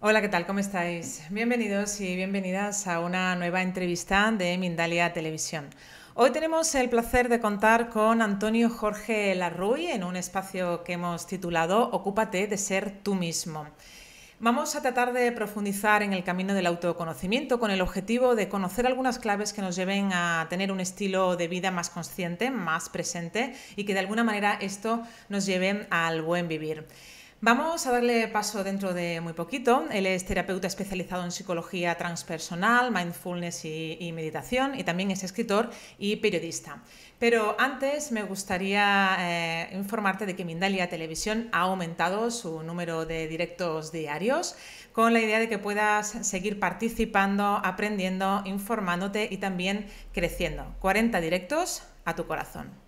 Hola, ¿qué tal? ¿Cómo estáis? Bienvenidos y bienvenidas a una nueva entrevista de Mindalia Televisión. Hoy tenemos el placer de contar con Antonio Jorge Larruy en un espacio que hemos titulado Ocúpate de ser tú mismo. Vamos a tratar de profundizar en el camino del autoconocimiento con el objetivo de conocer algunas claves que nos lleven a tener un estilo de vida más consciente, más presente y que de alguna manera esto nos lleve al buen vivir. Vamos a darle paso dentro de muy poquito. Él es terapeuta especializado en psicología transpersonal, mindfulness y, meditación y también es escritor y periodista. Pero antes me gustaría eh, informarte de que Mindalia Televisión ha aumentado su número de directos diarios con la idea de que puedas seguir participando, aprendiendo, informándote y también creciendo. 40 directos a tu corazón.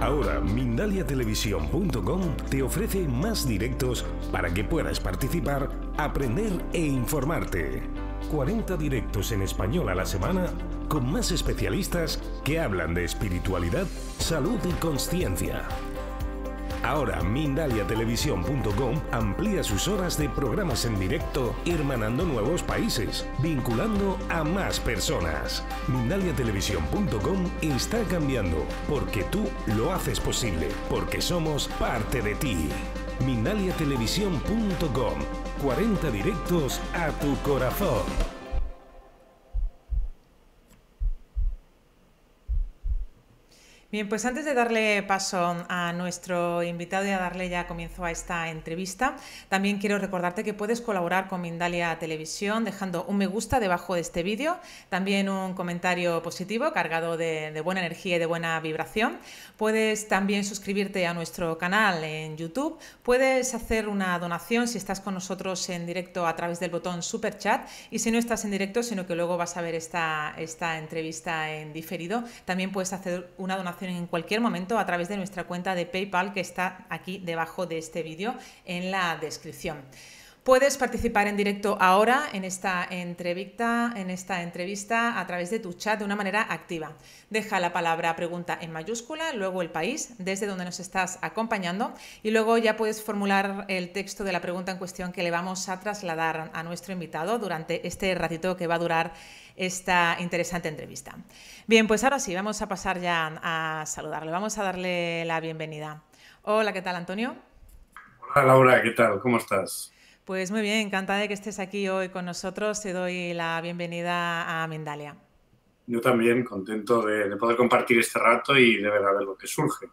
Ahora Mindaliatelevisión.com te ofrece más directos para que puedas participar, aprender e informarte. 40 directos en español a la semana con más especialistas que hablan de espiritualidad, salud y conciencia. Ahora Mindaliatelevisión.com amplía sus horas de programas en directo, hermanando nuevos países, vinculando a más personas. Mindaliatelevisión.com está cambiando porque tú lo haces posible, porque somos parte de ti. Mindaliatelevisión.com 40 directos a tu corazón. Bien, pues antes de darle paso a nuestro invitado y a darle ya comienzo a esta entrevista, también quiero recordarte que puedes colaborar con Mindalia Televisión dejando un me gusta debajo de este vídeo, también un comentario positivo cargado de, buena energía y de buena vibración. Puedes también suscribirte a nuestro canal en YouTube, puedes hacer una donación si estás con nosotros en directo a través del botón Super Chat y si no estás en directo, sino que luego vas a ver esta, esta entrevista en diferido, también puedes hacer una donación en cualquier momento a través de nuestra cuenta de PayPal que está aquí debajo de este vídeo en la descripción. Puedes participar en directo ahora en esta entrevista, en esta entrevista a través de tu chat de una manera activa. Deja la palabra pregunta en mayúscula, luego el país desde donde nos estás acompañando y luego ya puedes formular el texto de la pregunta en cuestión que le vamos a trasladar a nuestro invitado durante este ratito que va a durar esta interesante entrevista. Bien, pues ahora sí, vamos a pasar ya a saludarle. Vamos a darle la bienvenida. Hola, ¿qué tal, Antonio? Hola, Laura, ¿qué tal? ¿Cómo estás? Pues muy bien, encantada de que estés aquí hoy con nosotros. Te doy la bienvenida a Mendalia. Yo también, contento de, de poder compartir este rato y de ver a ver lo que surge.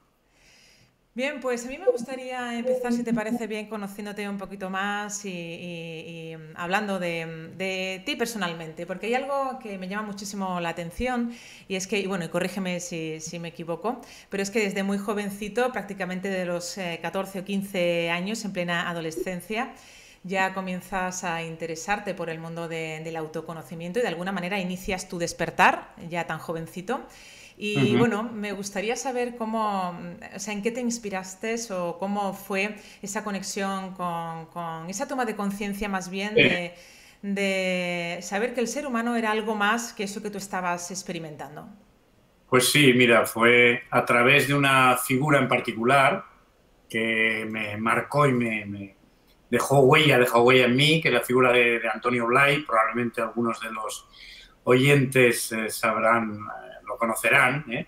Bien, pues a mí me gustaría empezar, si te parece bien, conociéndote un poquito más y, hablando de, ti personalmente, porque hay algo que me llama muchísimo la atención y es que, y bueno, y corrígeme si, me equivoco, pero es que desde muy jovencito, prácticamente de los 14 eh, o 15 años, en plena adolescencia, ya comienzas a interesarte por el mundo del autoconocimiento y de alguna manera inicias tu despertar, ya tan jovencito. Y bueno, me gustaría saber cómo, o sea, en qué te inspiraste o cómo fue esa conexión con, esa toma de conciencia más bien de, saber que el ser humano era algo más que eso que tú estabas experimentando. Pues sí, mira, fue a través de una figura en particular que me marcó y me, dejó huella, dejó huella en mí, que es la figura de, Antonio Blay. Probablemente algunos de los oyentes eh, sabrán eh, conocerán. ¿eh?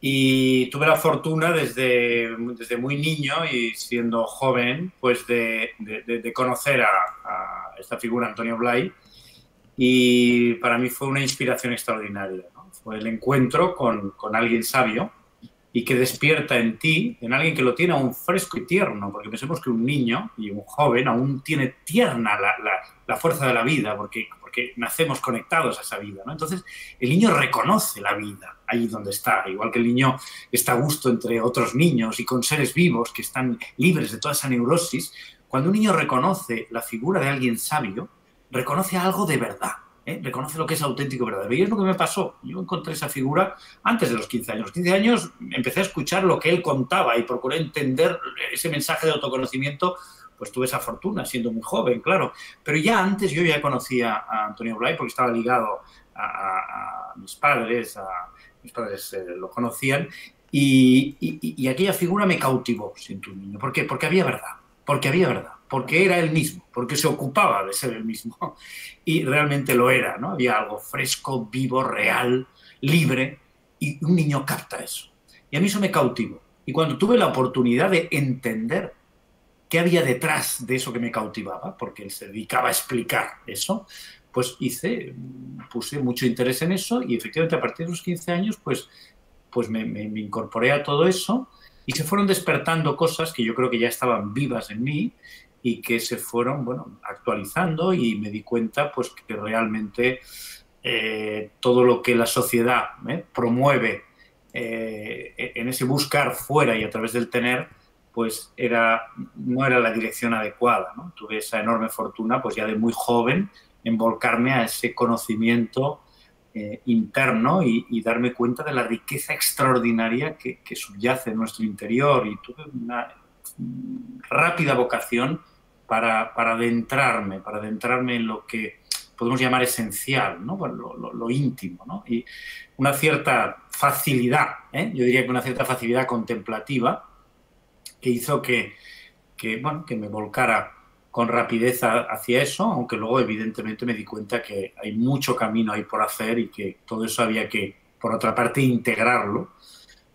Y tuve la fortuna desde, desde muy niño y siendo joven, pues de, de, conocer a, esta figura, Antonio Blay, y para mí fue una inspiración extraordinaria. Fue el encuentro con, con, alguien sabio y que despierta en ti, en alguien que lo tiene aún fresco y tierno, porque pensemos que un niño y un joven aún tiene tierna la, la, la fuerza de la vida, porque nacemos conectados a esa vida. ¿no? Entonces, el niño reconoce la vida ahí donde está, igual que el niño está a gusto entre otros niños y con seres vivos que están libres de toda esa neurosis. Cuando un niño reconoce la figura de alguien sabio, reconoce algo de verdad. ¿eh? reconoce lo que es auténtico verdadero. Y es lo que me pasó. Yo encontré esa figura antes de los 15 años. A los 15 años empecé a escuchar lo que él contaba y procuré entender ese mensaje de autoconocimiento pues tuve esa fortuna siendo muy joven, claro. Pero ya antes yo ya conocía a Antonio Blay porque estaba ligado a, mis padres, a, mis padres eh, lo conocían, y, aquella figura me cautivó, siento un niño. ¿Por qué? Porque había verdad, porque había verdad, porque era el mismo, porque se ocupaba de ser el mismo. Y realmente lo era, ¿no? Había algo fresco, vivo, real, libre, y un niño capta eso. Y a mí eso me cautivó. Y cuando tuve la oportunidad de entender qué había detrás de eso que me cautivaba, porque él se dedicaba a explicar eso, pues hice, puse mucho interés en eso y efectivamente a partir de los 15 años, pues, pues me, incorporé a todo eso y se fueron despertando cosas que yo creo que ya estaban vivas en mí y que se fueron, bueno, actualizando y me di cuenta, pues, que realmente eh, todo lo que la sociedad eh, promueve eh, en ese buscar fuera y a través del tener, pues era, no era la dirección adecuada. Tuve esa enorme fortuna, pues ya de muy joven, en volcarme a ese conocimiento interno y, darme cuenta de la riqueza extraordinaria que, subyace en nuestro interior. Y tuve una rápida vocación para, adentrarme, para adentrarme en lo que podemos llamar esencial, lo, íntimo, y una cierta facilidad, ¿eh? yo diría que una cierta facilidad contemplativa que hizo que, que, bueno, que me volcara con rapidez hacia eso, aunque luego evidentemente me di cuenta que hay mucho camino ahí por hacer y que todo eso había que, por otra parte, integrarlo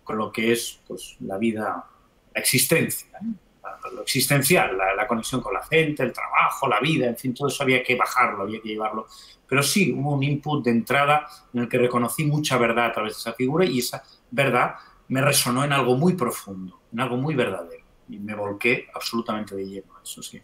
con lo que es pues, la vida, la existencia. ¿eh? lo existencial, la, conexión con la gente, el trabajo, la vida, en fin, todo eso había que bajarlo, había que llevarlo. Pero sí, hubo un input de entrada en el que reconocí mucha verdad a través de esa figura y esa verdad me resonó en algo muy profundo, en algo muy verdadero. Y me volqué absolutamente de lleno, eso sí.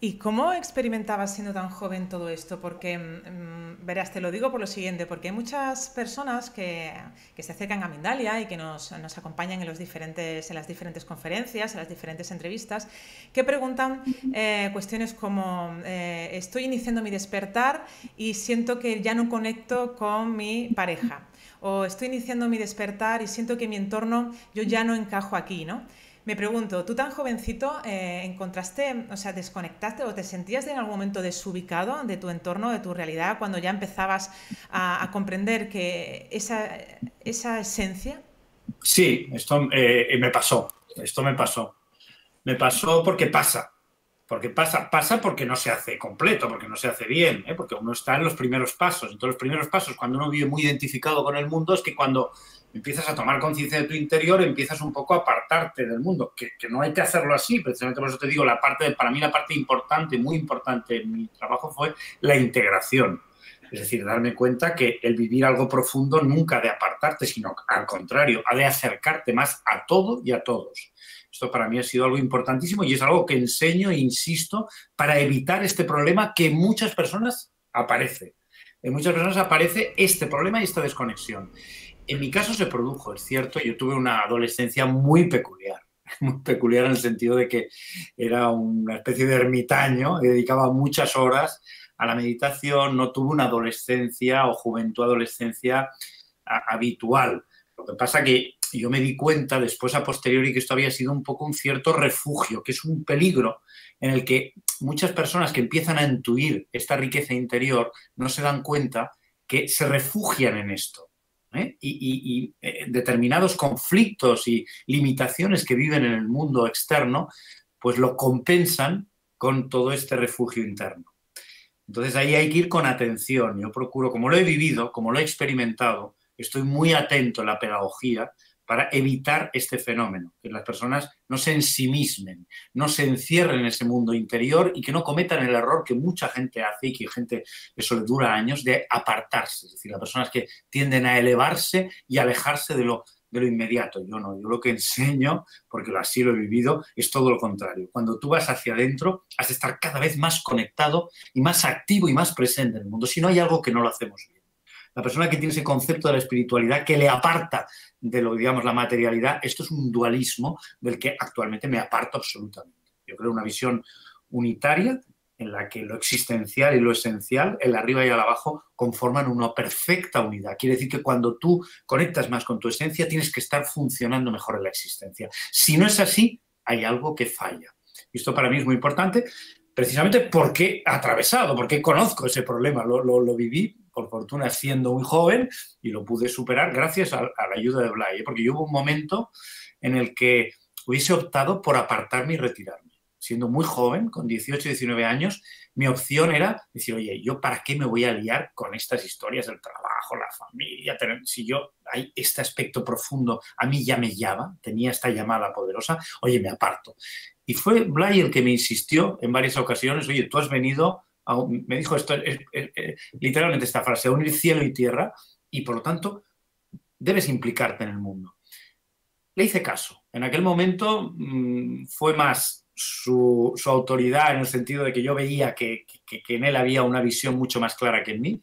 ¿Y cómo experimentabas siendo tan joven todo esto? Porque, mm, mm, verás, te lo digo por lo siguiente, porque hay muchas personas que, se acercan a Mindalia y que nos, acompañan en, los diferentes, en las diferentes conferencias, en las diferentes entrevistas, que preguntan eh, cuestiones como, eh, estoy iniciando mi despertar y siento que ya no conecto con mi pareja, o estoy iniciando mi despertar y siento que mi entorno, yo ya no encajo aquí, ¿no? Me pregunto, tú tan jovencito, eh, ¿encontraste, o sea, desconectaste o te sentías en algún momento desubicado de tu entorno, de tu realidad, cuando ya empezabas a, comprender que esa, esa, esencia? Sí, esto eh, me pasó, esto me pasó. Me pasó porque pasa, porque pasa, pasa porque no se hace completo, porque no se hace bien, ¿eh? porque uno está en los primeros pasos. Entonces, los primeros pasos, cuando uno vive muy identificado con el mundo, es que cuando empiezas a tomar conciencia de tu interior, empiezas un poco a apartarte del mundo, que, no hay que hacerlo así, precisamente por eso te digo, la parte, para mí la parte importante, muy importante en mi trabajo fue la integración. Es decir, darme cuenta que el vivir algo profundo nunca ha de apartarte, sino al contrario, ha de acercarte más a todo y a todos. Para mí ha sido algo importantísimo y es algo que enseño e insisto para evitar este problema que en muchas personas aparece. En muchas personas aparece este problema y esta desconexión. En mi caso se produjo, es cierto, yo tuve una adolescencia muy peculiar, muy peculiar en el sentido de que era una especie de ermitaño, dedicaba muchas horas a la meditación, no tuve una adolescencia o juventud adolescencia habitual. Lo que pasa que yo me di cuenta después a posteriori que esto había sido un poco un cierto refugio, que es un peligro en el que muchas personas que empiezan a intuir esta riqueza interior no se dan cuenta que se refugian en esto. ¿eh? y, eh, determinados conflictos y limitaciones que viven en el mundo externo, pues lo compensan con todo este refugio interno. Entonces ahí hay que ir con atención. Yo procuro, como lo he vivido, como lo he experimentado, estoy muy atento en la pedagogía para evitar este fenómeno, que las personas no se ensimismen, no se encierren en ese mundo interior y que no cometan el error que mucha gente hace y que gente eso le dura años de apartarse, es decir, las personas que tienden a elevarse y alejarse de lo, de lo inmediato. Yo no, yo lo que enseño, porque así lo he vivido, es todo lo contrario. Cuando tú vas hacia adentro, has de estar cada vez más conectado y más activo y más presente en el mundo. Si no hay algo que no lo hacemos bien. La persona que tiene ese concepto de la espiritualidad que le aparta de lo, digamos, la materialidad, esto es un dualismo del que actualmente me aparto absolutamente. Yo creo una visión unitaria en la que lo existencial y lo esencial, el arriba y el abajo, conforman una perfecta unidad. Quiere decir que cuando tú conectas más con tu esencia, tienes que estar funcionando mejor en la existencia. Si no es así, hay algo que falla. Y esto para mí es muy importante, precisamente porque he atravesado, porque conozco ese problema, lo, lo, viví por fortuna siendo muy joven y lo pude superar gracias a, la ayuda de Blay, ¿eh? porque hubo un momento en el que hubiese optado por apartarme y retirarme. Siendo muy joven, con 18, 19 años, mi opción era decir, oye, ¿yo para qué me voy a liar con estas historias del trabajo, la familia? Si yo hay este aspecto profundo, a mí ya me llama, tenía esta llamada poderosa, oye, me aparto. Y fue Blay el que me insistió en varias ocasiones, oye, tú has venido, me dijo esto, literalmente esta frase, unir cielo y tierra, y por lo tanto debes implicarte en el mundo. Le hice caso. En aquel momento mm, fue más su, autoridad en el sentido de que yo veía que, en él había una visión mucho más clara que en mí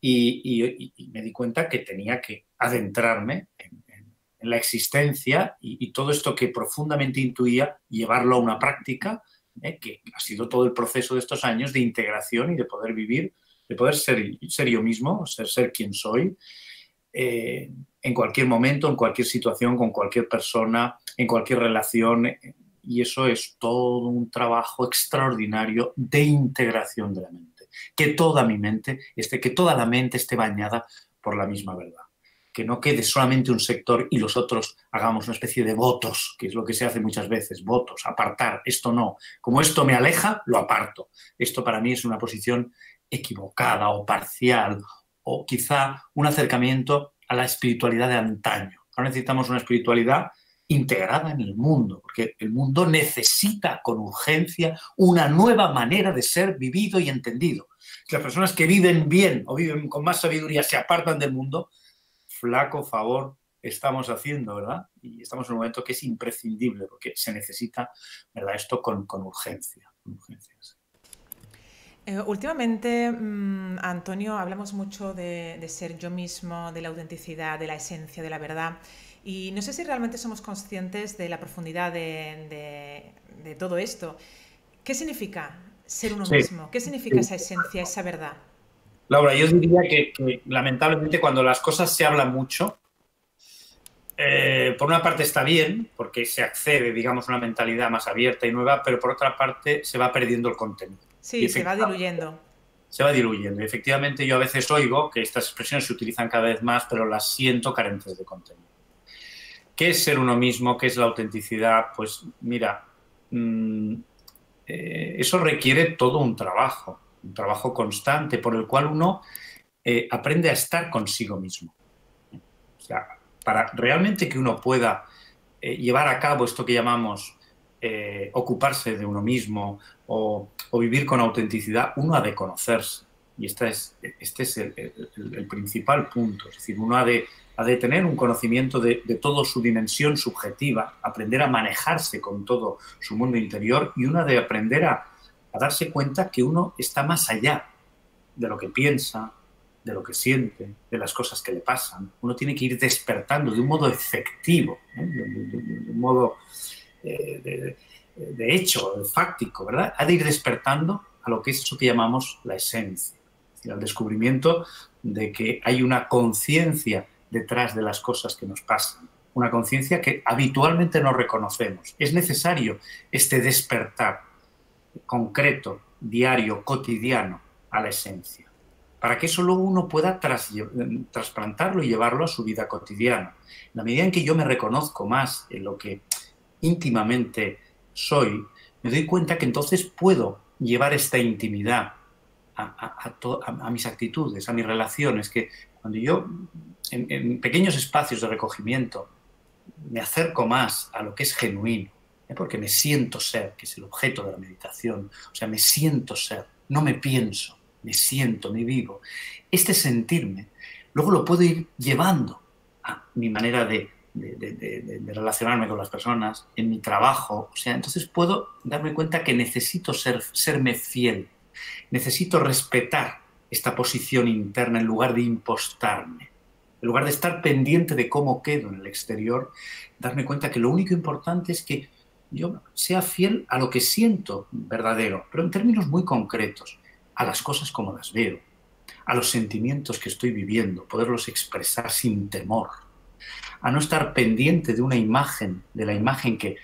y, me di cuenta que tenía que adentrarme en, la existencia y, todo esto que profundamente intuía, llevarlo a una práctica, ¿eh? que ha sido todo el proceso de estos años de integración y de poder vivir, de poder ser, yo mismo, ser, ser quien soy. Eh, en cualquier momento, en cualquier situación, con cualquier persona, en cualquier relación, y eso es todo un trabajo extraordinario de integración de la mente. Que toda mi mente esté, que toda la mente esté bañada por la misma verdad. Que no quede solamente un sector y los otros hagamos una especie de votos, que es lo que se hace muchas veces, votos, apartar, esto no. Como esto me aleja, lo aparto. Esto para mí es una posición equivocada o parcial o quizá un acercamiento a la espiritualidad de antaño. Ahora necesitamos una espiritualidad integrada en el mundo, porque el mundo necesita con urgencia una nueva manera de ser vivido y entendido. las personas que viven bien o viven con más sabiduría se apartan del mundo, flaco favor estamos haciendo, ¿verdad? Y estamos en un momento que es imprescindible, porque se necesita, ¿verdad? Esto con, urgencia. Eh, últimamente, mm, Antonio, hablamos mucho de ser yo mismo, de la autenticidad, de la esencia, de la verdad. Y no sé si realmente somos conscientes de la profundidad de, todo esto. ¿Qué significa ser uno mismo? ¿Qué significa esa esencia, esa verdad? Laura, yo diría que, lamentablemente cuando las cosas se hablan mucho, eh, por una parte está bien, porque se accede, digamos, a una mentalidad más abierta y nueva, pero por otra parte se va perdiendo el contenido. Sí, se va diluyendo. Se va diluyendo. Y efectivamente yo a veces oigo que estas expresiones se utilizan cada vez más, pero las siento carentes de contenido. ¿Qué es ser uno mismo? ¿Qué es la autenticidad? Pues mira, mm, eh, eso requiere todo un trabajo, un trabajo constante por el cual uno eh, aprende a estar consigo mismo. Para realmente que uno pueda eh, llevar a cabo esto que llamamos ocuparse de uno mismo o, vivir con autenticidad, uno ha de conocerse. Y este es, este es el principal punto. Es decir, uno ha de ha de tener un conocimiento de, de toda su dimensión subjetiva, aprender a manejarse con todo su mundo interior y uno de aprender a, darse cuenta que uno está más allá de lo que piensa, de lo que siente, de las cosas que le pasan. Uno tiene que ir despertando de un modo efectivo, ¿eh? de, un modo eh, de, hecho, fáctico, ¿verdad? Ha de ir despertando a lo que es eso que llamamos la esencia, al descubrimiento de que hay una conciencia detrás de las cosas que nos pasan, una conciencia que habitualmente no reconocemos. Es necesario este despertar concreto, diario, cotidiano a la esencia, para que eso luego uno pueda trasplantarlo y llevarlo a su vida cotidiana. En la medida en que yo me reconozco más en lo que íntimamente soy, me doy cuenta que entonces puedo llevar esta intimidad a, a, mis actitudes, a mis relaciones, que cuando yo en, pequeños espacios de recogimiento me acerco más a lo que es genuino, ¿eh? porque me siento ser, que es el objeto de la meditación, o sea, me siento ser, no me pienso, me siento, me vivo. Este sentirme, luego lo puedo ir llevando a mi manera de, relacionarme con las personas, en mi trabajo, o sea, entonces puedo darme cuenta que necesito ser, serme fiel, necesito respetar esta posición interna en lugar de impostarme. En lugar de estar pendiente de cómo quedo en el exterior, darme cuenta que lo único importante es que yo sea fiel a lo que siento verdadero, pero en términos muy concretos, a las cosas como las veo, a los sentimientos que estoy viviendo, poderlos expresar sin temor, a no estar pendiente de una imagen, de la imagen que,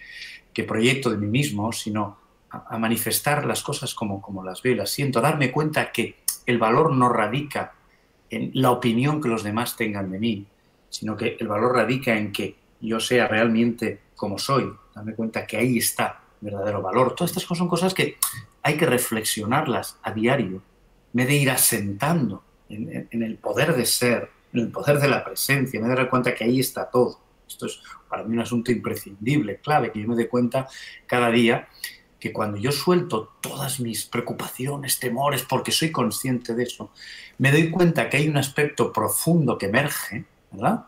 que proyecto de mí mismo, sino a, manifestar las cosas como, como las veo y las siento, darme cuenta que el valor no radica en la opinión que los demás tengan de mí, sino que el valor radica en que yo sea realmente como soy, darme cuenta que ahí está verdadero valor. Todas estas cosas son cosas que hay que reflexionarlas a diario, me de ir asentando en, en, el poder de ser, en el poder de la presencia, me de dar cuenta que ahí está todo. Esto es para mí un asunto imprescindible, clave, que yo me dé cuenta cada día que cuando yo suelto todas mis preocupaciones, temores, porque soy consciente de eso, me doy cuenta que hay un aspecto profundo que emerge, ¿verdad?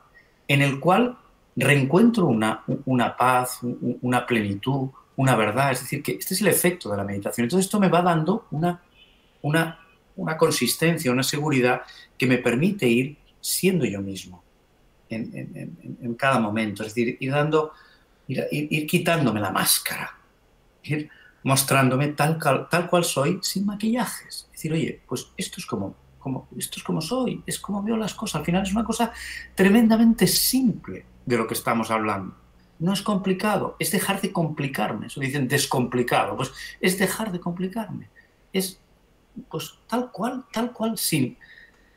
En el cual reencuentro una, paz, una plenitud, una verdad. Es decir, que este es el efecto de la meditación. Entonces esto me va dando una, consistencia, una seguridad que me permite ir siendo yo mismo en, cada momento. Es decir, ir quitándome la máscara, ir mostrándome tal, tal cual soy sin maquillajes. Es decir, oye, pues esto es como, como, esto es como soy, es como veo las cosas. Al final es una cosa tremendamente simple de lo que estamos hablando. No es complicado, es dejar de complicarme. Eso dicen descomplicado. Pues es dejar de complicarme. Es pues tal cual, tal cual, sin,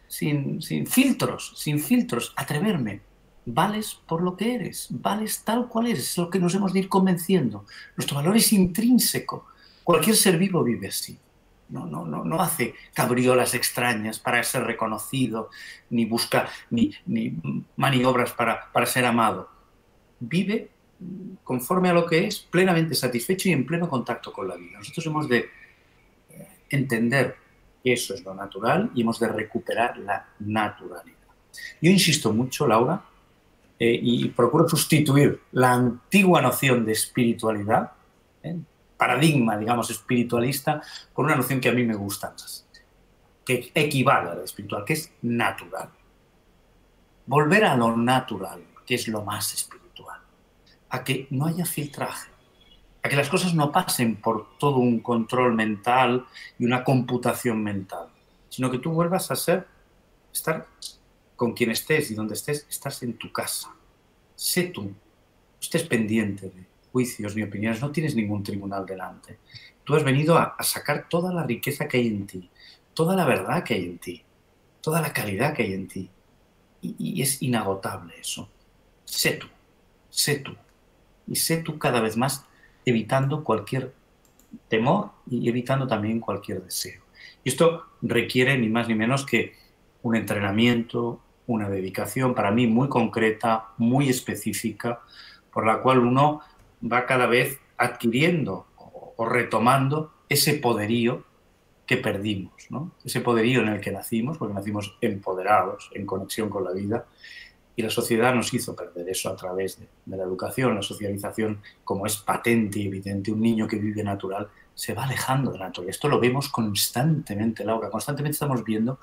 sin, sin filtros, sin filtros, atreverme. Vales por lo que eres, vales tal cual eres, es lo que nos hemos de ir convenciendo. Nuestro valor es intrínseco. Cualquier ser vivo vive así. No, no, no, hace cabriolas extrañas para ser reconocido, ni busca ni, ni maniobras para, para ser amado. Vive conforme a lo que es, plenamente satisfecho y en pleno contacto con la vida. Nosotros hemos de eh, entender que eso es lo natural y hemos de recuperar la naturalidad. Yo insisto mucho, Laura, eh, y procuro sustituir la antigua noción de espiritualidad, ¿eh? Paradigma, digamos, espiritualista, por una noción que a mí me gusta más, que equivale a la espiritual, que es natural. Volver a lo natural, que es lo más espiritual, a que no haya filtraje, a que las cosas no pasen por todo un control mental y una computación mental, sino que tú vuelvas a ser, estar con quien estés y donde estés, estás en tu casa. Sé tú, estés pendiente de juicios ni opiniones, no tienes ningún tribunal delante. Tú has venido a, sacar toda la riqueza que hay en ti, toda la verdad que hay en ti, toda la calidad que hay en ti. Y, y es inagotable eso. Sé tú, sé tú. Y sé tú cada vez más evitando cualquier temor y evitando también cualquier deseo. Y esto requiere ni más ni menos que un entrenamiento, una dedicación para mí muy concreta, muy específica, por la cual uno va cada vez adquiriendo o, retomando ese poderío que perdimos, ¿no? ese poderío en el que nacimos, porque nacimos empoderados, en conexión con la vida, y la sociedad nos hizo perder eso a través de, la educación, la socialización, como es patente y evidente, un niño que vive natural se va alejando de la naturaleza. Esto lo vemos constantemente, Laura, constantemente estamos viendo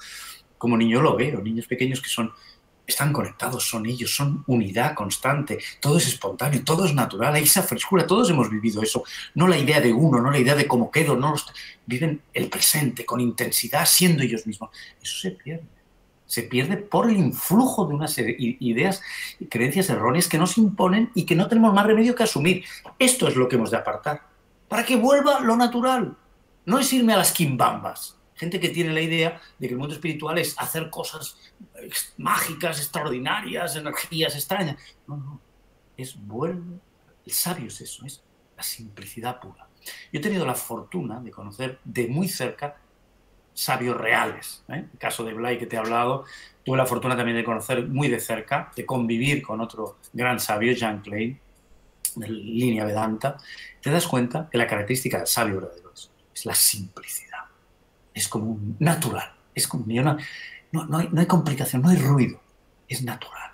como niño lo veo, niños pequeños que son están conectados, son ellos, son unidad constante, todo es espontáneo, todo es natural, hay esa frescura, todos hemos vivido eso, no la idea de uno, no la idea de cómo quedo, no viven el presente con intensidad, siendo ellos mismos. Eso se pierde. Se pierde por el influjo de unas ideas y creencias erróneas que nos imponen y que no tenemos más remedio que asumir. Esto es lo que hemos de apartar, para que vuelva lo natural. No es irme a las quimbambas, gente que tiene la idea de que el mundo espiritual es hacer cosas mágicas, extraordinarias, energías extrañas. No, no, es bueno. El sabio es eso, es la simplicidad pura. Yo he tenido la fortuna de conocer de muy cerca sabios reales. ¿eh? El caso de Blay que te he hablado, tuve la fortuna también de conocer muy de cerca, de convivir con otro gran sabio, Jean Clay, de línea Vedanta. Te das cuenta que la característica del sabio verdadero es la simplicidad es como natural, es como no, no, hay, no, complicación, no hay ruido, es natural.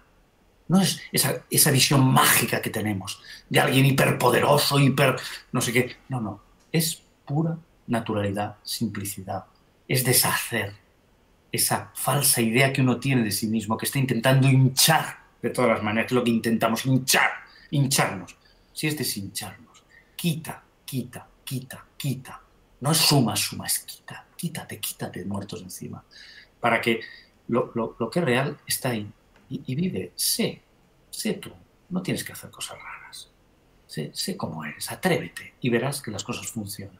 No es esa, esa visión mágica que tenemos de alguien hiperpoderoso, hiper no sé qué. No, no, es pura naturalidad, simplicidad, es deshacer esa falsa idea que uno tiene de sí mismo, que está intentando hinchar de todas las maneras, lo que intentamos, hinchar, hincharnos. Si es deshincharnos, quita, quita, quita, quita. No es suma, suma, es quita quítate, quítate muertos encima, para que lo, que es real está ahí y, vive, sé, sé tú, no tienes que hacer cosas raras, sé, sé cómo eres, atrévete y verás que las cosas funcionan.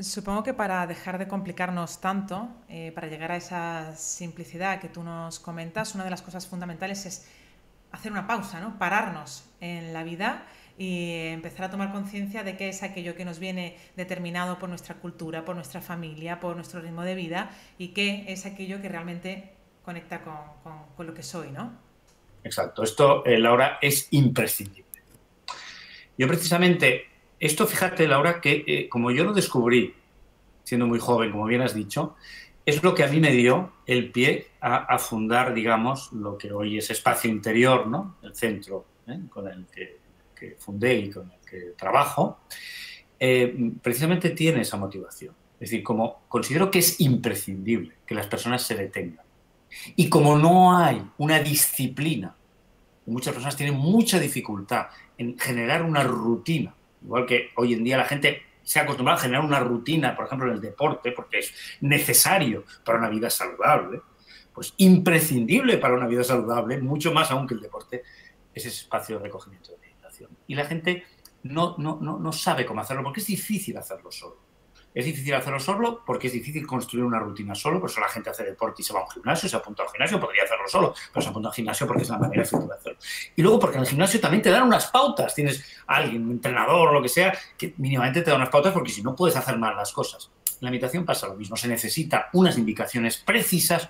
Supongo que para dejar de complicarnos tanto, eh, para llegar a esa simplicidad que tú nos comentas, una de las cosas fundamentales es hacer una pausa, ¿no? Pararnos en la vida y empezar a tomar conciencia de qué es aquello que nos viene determinado por nuestra cultura, por nuestra familia, por nuestro ritmo de vida y qué es aquello que realmente conecta con, con, lo que soy, ¿no? Exacto, esto, eh, Laura, es imprescindible. Yo precisamente, esto fíjate, Laura, que eh, como yo lo descubrí siendo muy joven, como bien has dicho, es lo que a mí me dio el pie a, fundar, digamos, lo que hoy es espacio interior, ¿no? El centro ¿eh? con el que, fundé y con el que trabajo, precisamente tiene esa motivación. Es decir, como considero que es imprescindible que las personas se detengan y como no hay una disciplina, muchas personas tienen mucha dificultad en generar una rutina, igual que hoy en día la gente se ha acostumbrado a generar una rutina, por ejemplo, en el deporte, porque es necesario para una vida saludable, pues imprescindible para una vida saludable, mucho más aún que el deporte, es ese espacio de recogimiento meditación. Y la gente no, no, no, no sabe cómo hacerlo, porque es difícil hacerlo solo. Es difícil hacerlo solo porque es difícil construir una rutina solo, por eso la gente hace deporte y se va a un gimnasio, se apunta al gimnasio, podría hacerlo solo, pero se apunta al gimnasio porque es la manera de hacerlo. Y luego porque en el gimnasio también te dan unas pautas, tienes a alguien, un entrenador o lo que sea, que mínimamente te da unas pautas porque si no puedes hacer mal las cosas. En la meditación pasa lo mismo, se necesita unas indicaciones precisas,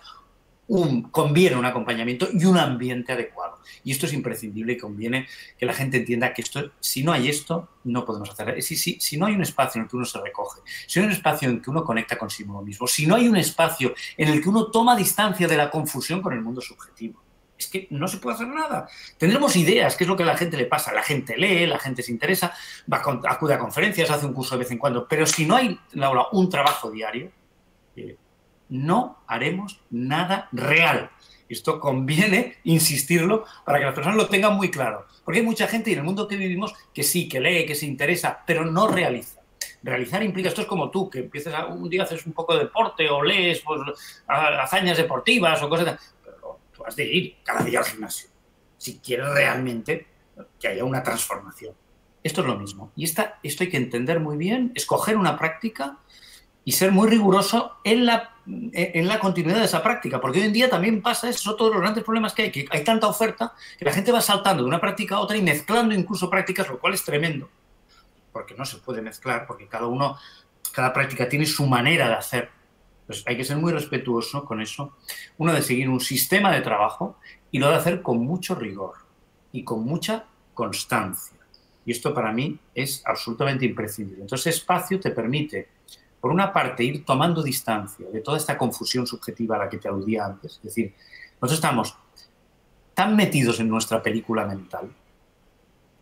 conviene un acompañamiento y un ambiente adecuado. Y esto es imprescindible y conviene que la gente entienda que esto, si no hay esto, no podemos hacer. Si, si, si no hay un espacio en el que uno se recoge, si no hay un espacio en el que uno conecta consigo mismo, si no hay un espacio en el que uno toma distancia de la confusión con el mundo subjetivo, es que no se puede hacer nada. Tendremos ideas, que es lo que a la gente le pasa. La gente lee, la gente se interesa, va acude a conferencias, hace un curso de vez en cuando, pero si no hay, Laura, un trabajo diario, eh, no haremos nada real. Esto conviene insistirlo para que las personas lo tengan muy claro. Porque hay mucha gente en el mundo que vivimos que sí, que lee, que se interesa, pero no realiza. Realizar implica, esto es como tú, que empieces a, un día haces un poco de deporte o lees pues, hazañas deportivas o cosas. Pero tú has de ir cada día al gimnasio. Si quieres realmente que haya una transformación. Esto es lo mismo. Y esto hay que entender muy bien, escoger una práctica y ser muy riguroso en la, en la continuidad de esa práctica, porque hoy en día también pasa eso, todos los grandes problemas que hay, que hay tanta oferta que la gente va saltando de una práctica a otra y mezclando incluso prácticas, lo cual es tremendo, porque no se puede mezclar, porque cada uno, cada práctica tiene su manera de hacer. Pues hay que ser muy respetuoso con eso. Uno de seguir un sistema de trabajo y lo de hacer con mucho rigor y con mucha constancia. Y esto para mí es absolutamente imprescindible. Entonces, espacio te permite por una parte, ir tomando distancia de toda esta confusión subjetiva a la que te aludía antes. Es decir, nosotros estamos tan metidos en nuestra película mental.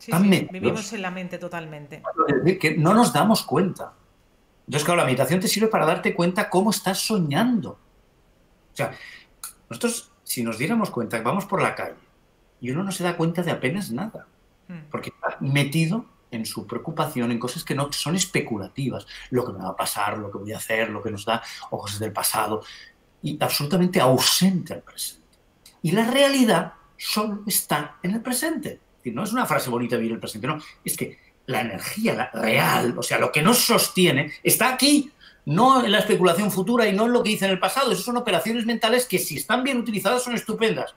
tan metidos, vivimos en la mente totalmente. Que no nos damos cuenta. Entonces, claro, la meditación te sirve para darte cuenta cómo estás soñando. O sea, nosotros, si nos diéramos cuenta, vamos por la calle y uno no se da cuenta de apenas nada, hmm. porque está metido en su preocupación en cosas que no son especulativas, lo que me va a pasar, lo que voy a hacer, lo que nos da, o cosas del pasado, y absolutamente ausente al presente. Y la realidad solo está en el presente. no es una frase bonita vivir el presente, no, es que la energía la real, o sea, lo que nos sostiene, está aquí, no en la especulación futura y no en lo que hice en el pasado. Esas son operaciones mentales que si están bien utilizadas son estupendas.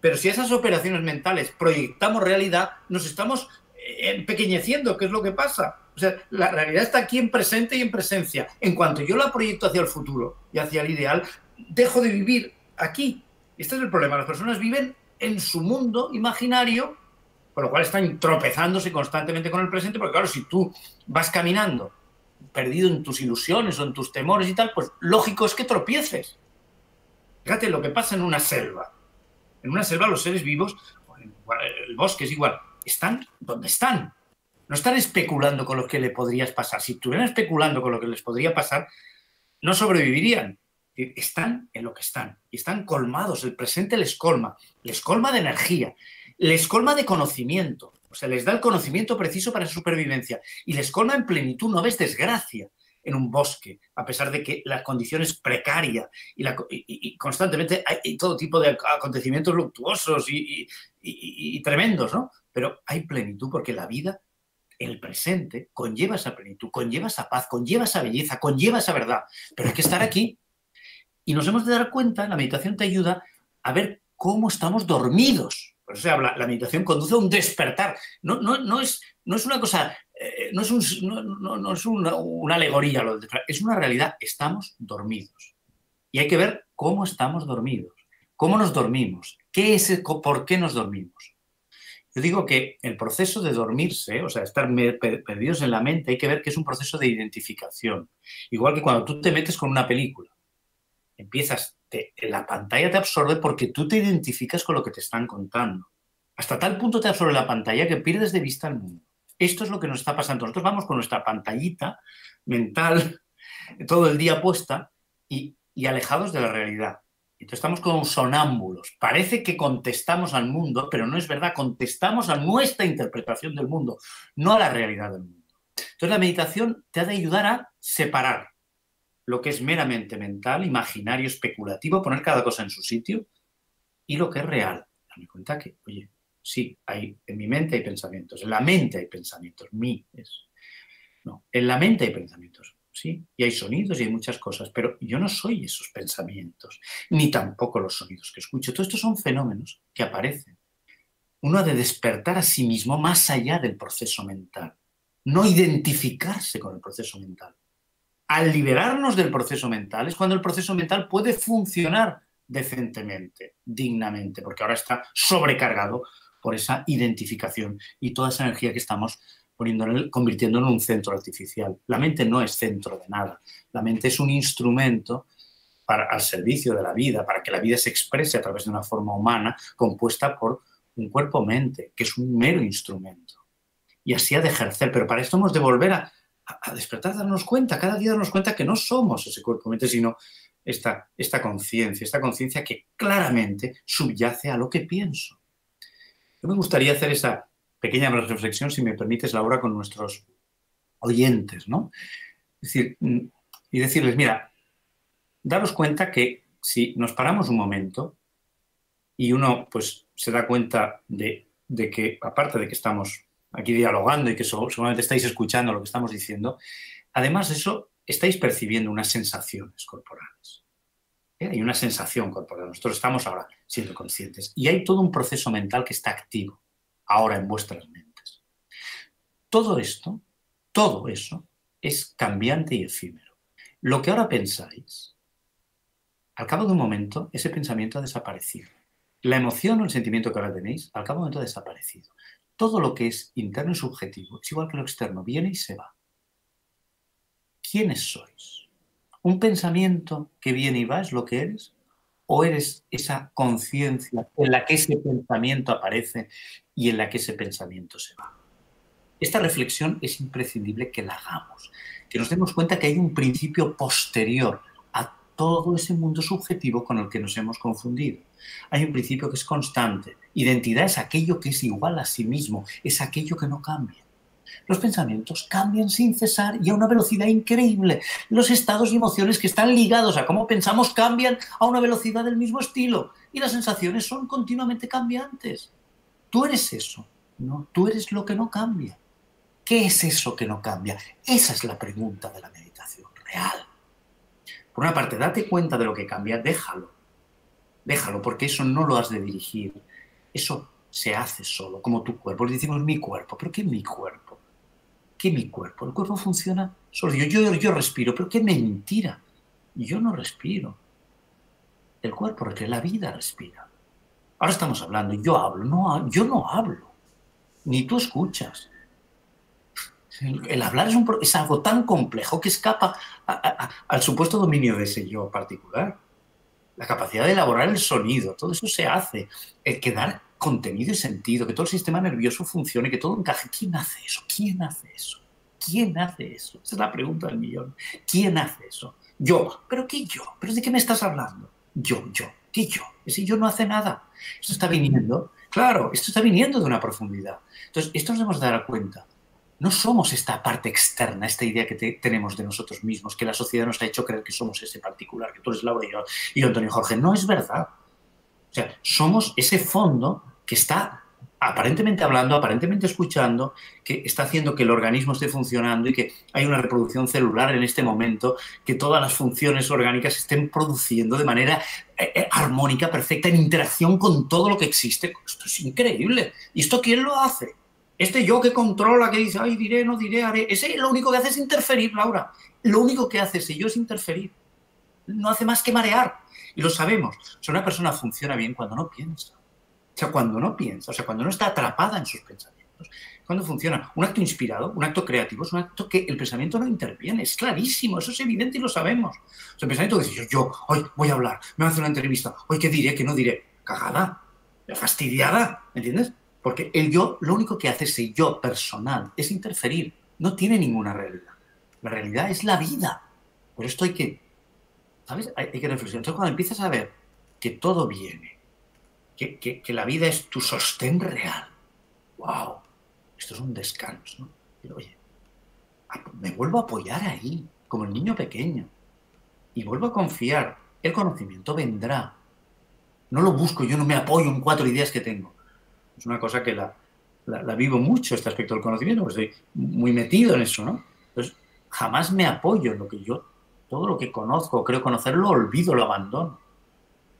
Pero si esas operaciones mentales proyectamos realidad, nos estamos empequeñeciendo, ¿qué es lo que pasa? La realidad está aquí en presente y en presencia. En cuanto yo la proyecto hacia el futuro y hacia el ideal, dejo de vivir aquí. Este es el problema. Las personas viven en su mundo imaginario, con lo cual están tropezándose constantemente con el presente, porque claro, si tú vas caminando perdido en tus ilusiones o en tus temores y tal, pues lógico es que tropieces. Fíjate lo que pasa en una selva. En una selva los seres vivos, el bosque es igual, están donde están. No están especulando con lo que le podría pasar. Si estuvieran especulando con lo que les podría pasar, no sobrevivirían. Están en lo que están. Y están colmados. El presente les colma. Les colma de energía. Les colma de conocimiento. O sea, les da el conocimiento preciso para su supervivencia. Y les colma en plenitud. No ves desgracia en un bosque, a pesar de que la condición es precaria y, constantemente hay todo tipo de acontecimientos luctuosos y, tremendos, ¿no? Pero hay plenitud porque la vida el presente conlleva esa plenitud, conlleva esa paz, conlleva esa belleza, conlleva esa verdad. Pero hay que estar aquí. Y nos hemos de dar cuenta, la meditación te ayuda a ver cómo estamos dormidos. Por eso se habla, la meditación conduce a un despertar. No, no, no, es, no es una cosa, eh, no es, no, es una, una, alegoría, lo de, es una realidad. Estamos dormidos. Y hay que ver cómo estamos dormidos, cómo nos dormimos, qué es, por qué nos dormimos. Yo digo que el proceso de dormirse, o sea, estar perdidos en la mente, hay que ver que es un proceso de identificación. Igual que cuando tú te metes con una película, empiezas, la pantalla te absorbe porque tú te identificas con lo que te están contando. Hasta tal punto te absorbe la pantalla que pierdes de vista el mundo. Esto es lo que nos está pasando. Nosotros vamos con nuestra pantallita mental todo el día puesta y alejados de la realidad. Estamos como sonámbulos. Parece que contestamos al mundo, pero no es verdad. Contestamos a nuestra interpretación del mundo, no a la realidad del mundo. Entonces la meditación te ha de ayudar a separar lo que es meramente mental, imaginario, especulativo, poner cada cosa en su sitio, y lo que es real. Darme cuenta que, oye, sí, hay, en mi mente hay pensamientos, en la mente hay pensamientos, mí es. No, en la mente hay pensamientos. Y hay sonidos y hay muchas cosas, pero yo no soy esos pensamientos, ni tampoco los sonidos que escucho. Todos estos son fenómenos que aparecen. Uno ha de despertar a sí mismo más allá del proceso mental, no identificarse con el proceso mental. Al liberarnos del proceso mental es cuando el proceso mental puede funcionar decentemente, dignamente, porque ahora está sobrecargado por esa identificación y toda esa energía que estamos convirtiéndolo en un centro artificial. La mente no es centro de nada. La mente es un instrumento para, al servicio de la vida, para que la vida se exprese a través de una forma humana compuesta por un cuerpo-mente, que es un mero instrumento. Y así ha de ejercer. Pero para esto hemos de volver a, a despertar, darnos cuenta, cada día darnos cuenta que no somos ese cuerpo-mente, sino esta, esta conciencia, esta conciencia que claramente subyace a lo que pienso. Yo me gustaría hacer esa pequeña reflexión, si me permites, Laura, con nuestros oyentes, ¿no? Mm, y decirles, mira, daros cuenta que si nos paramos un momento y uno pues se da cuenta de, que, aparte de que estamos aquí dialogando y que seguramente estáis escuchando lo que estamos diciendo, además de eso, estáis percibiendo unas sensaciones corporales. ¿eh? Hay una sensación corporal. Nosotros estamos ahora siendo conscientes. Y hay todo un proceso mental que está activo ahora en vuestras mentes. Todo esto, todo eso, es cambiante y efímero. Lo que ahora pensáis, al cabo de un momento, ese pensamiento ha desaparecido. La emoción o el sentimiento que ahora tenéis, al cabo de un momento ha desaparecido. Todo lo que es interno y subjetivo, es igual que lo externo, viene y se va. ¿Quiénes sois? ¿Un pensamiento que viene y va es lo que eres? ¿O eres esa conciencia en la que ese pensamiento aparece y en la que ese pensamiento se va. Esta reflexión es imprescindible que la hagamos, que nos demos cuenta que hay un principio posterior a todo ese mundo subjetivo con el que nos hemos confundido. Hay un principio que es constante. Identidad es aquello que es igual a sí mismo, es aquello que no cambia. Los pensamientos cambian sin cesar y a una velocidad increíble. Los estados y emociones que están ligados a cómo pensamos cambian a una velocidad del mismo estilo y las sensaciones son continuamente cambiantes. Tú eres eso, ¿no? Tú eres lo que no cambia. ¿Qué es eso que no cambia? Esa es la pregunta de la meditación real. Por una parte, date cuenta de lo que cambia, déjalo. Déjalo, porque eso no lo has de dirigir. Eso se hace solo, como tu cuerpo. Le decimos mi cuerpo, pero ¿qué mi cuerpo? ¿Qué mi cuerpo? El cuerpo funciona solo. Yo, yo, yo respiro, pero qué mentira. Yo no respiro. El cuerpo, porque la vida respira. Ahora estamos hablando, yo hablo, no, yo no hablo, ni tú escuchas. El, hablar es, algo tan complejo que escapa al supuesto dominio de ese yo particular. La capacidad de elaborar el sonido, todo eso se hace. El que dar contenido y sentido, que todo el sistema nervioso funcione, que todo encaje. ¿Quién hace eso? ¿Quién hace eso? ¿Quién hace eso? Esa es la pregunta del millón. ¿Quién hace eso? Yo. ¿Pero qué yo? ¿Pero de qué me estás hablando? Yo, yo. ¿Qué yo? Ese yo no hace nada. Esto está viniendo, claro, esto está viniendo de una profundidad. Entonces, esto nos debemos dar cuenta. No somos esta parte externa, esta idea que tenemos de nosotros mismos, que la sociedad nos ha hecho creer que somos ese particular, que tú eres Laura y yo, y Antonio Jorge. No es verdad. O sea, somos ese fondo que está aparentemente hablando, aparentemente escuchando, que está haciendo que el organismo esté funcionando y que hay una reproducción celular en este momento, que todas las funciones orgánicas estén produciendo de manera eh, eh, armónica, perfecta, en interacción con todo lo que existe. Esto es increíble. ¿Y esto quién lo hace? Este yo que controla, que dice, ay, diré, no diré, haré. Ese lo único que hace es interferir, Laura. Lo único que hace ese yo es interferir. No hace más que marear. Y lo sabemos. O sea, una persona funciona bien cuando no piensa o sea, cuando no piensa, o sea, cuando no está atrapada en sus pensamientos, cuando funciona. Un acto inspirado, un acto creativo, es un acto que el pensamiento no interviene, es clarísimo, eso es evidente y lo sabemos. O sea, el pensamiento dice, yo, hoy voy a hablar, me voy a hacer una entrevista, hoy qué diré, qué no diré, cagada, fastidiada, ¿me entiendes? Porque el yo, lo único que hace ese yo personal es interferir, no tiene ninguna realidad. La realidad es la vida. Por esto hay que, ¿sabes? Hay, hay que reflexionar. Entonces, cuando empiezas a ver que todo viene, que, la vida es tu sostén real. ¡Wow! Esto es un descanso. Pero oye, me vuelvo a apoyar ahí, como el niño pequeño. Y vuelvo a confiar. El conocimiento vendrá. No lo busco, yo no me apoyo en cuatro ideas que tengo. Es una cosa que la, la, vivo mucho, este aspecto del conocimiento, porque estoy muy metido en eso, ¿no? Entonces, jamás me apoyo en lo que yo, todo lo que conozco, creo conocer, lo olvido, lo abandono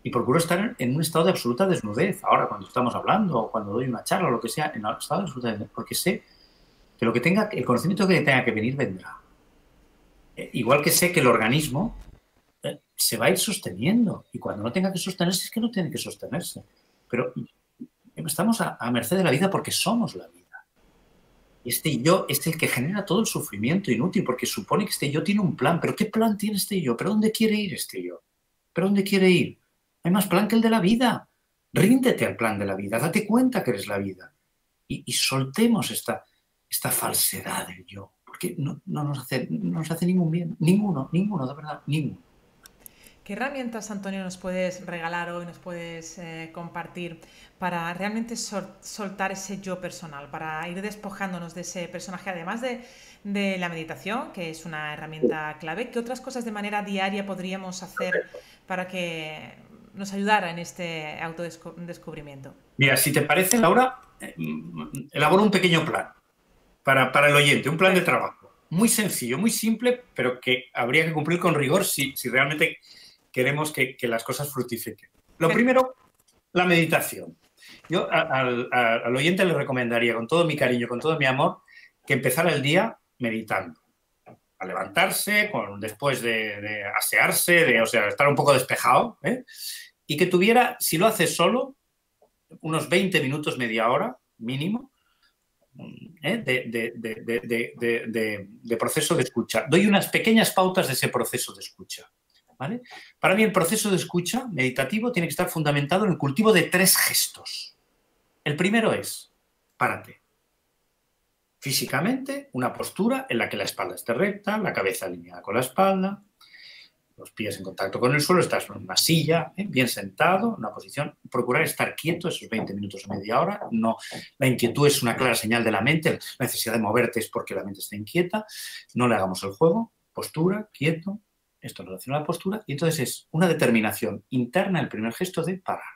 y procuro estar en un estado de absoluta desnudez, ahora cuando estamos hablando o cuando doy una charla o lo que sea, en un estado de absoluta desnudez, porque sé que lo que tenga, el conocimiento que tenga que venir vendrá. Eh, igual que sé que el organismo eh, se va a ir sosteniendo y cuando no tenga que sostenerse es que no tiene que sostenerse. Pero estamos a, a merced de la vida porque somos la vida. Este yo es el que genera todo el sufrimiento inútil porque supone que este yo tiene un plan. ¿Pero qué plan tiene este yo? ¿Pero dónde quiere ir este yo? ¿Pero dónde quiere ir? Hay más plan que el de la vida. Ríndete al plan de la vida, date cuenta que eres la vida. Y, soltemos esta, esta falsedad del yo, porque no, nos hace, no nos hace ningún bien. Ninguno, ninguno, de verdad, ninguno. ¿Qué herramientas, Antonio, nos puedes regalar hoy, nos puedes eh, compartir para realmente soltar ese yo personal, para ir despojándonos de ese personaje, además de, de, la meditación, que es una herramienta clave? ¿Qué otras cosas de manera diaria podríamos hacer para que nos ayudara en este autodescubrimiento. Mira, si te parece, Laura, eh, elaboro un pequeño plan para, para, el oyente, un plan de trabajo. Muy sencillo, muy simple, pero que habría que cumplir con rigor si, si realmente queremos que, que, las cosas fructifiquen. Lo primero, la meditación. Yo al, al, oyente le recomendaría, con todo mi cariño, con todo mi amor, que empezara el día meditando. Levantarse, después de, de asearse, de, o sea, estar un poco despejado, ¿eh? y que tuviera, si lo hace solo, unos 20 minutos, media hora mínimo, ¿eh? de, proceso de escucha. Doy unas pequeñas pautas de ese proceso de escucha. ¿vale? Para mí el proceso de escucha meditativo tiene que estar fundamentado en el cultivo de tres gestos. El primero es, párate. Físicamente, una postura en la que la espalda esté recta, la cabeza alineada con la espalda, los pies en contacto con el suelo, estás en una silla, ¿eh? bien sentado, una posición, procurar estar quieto esos 20 minutos o media hora, no, la inquietud es una clara señal de la mente, la necesidad de moverte es porque la mente está inquieta, no le hagamos el juego, postura, quieto, esto en relación a la postura, y entonces es una determinación interna, el primer gesto de parar.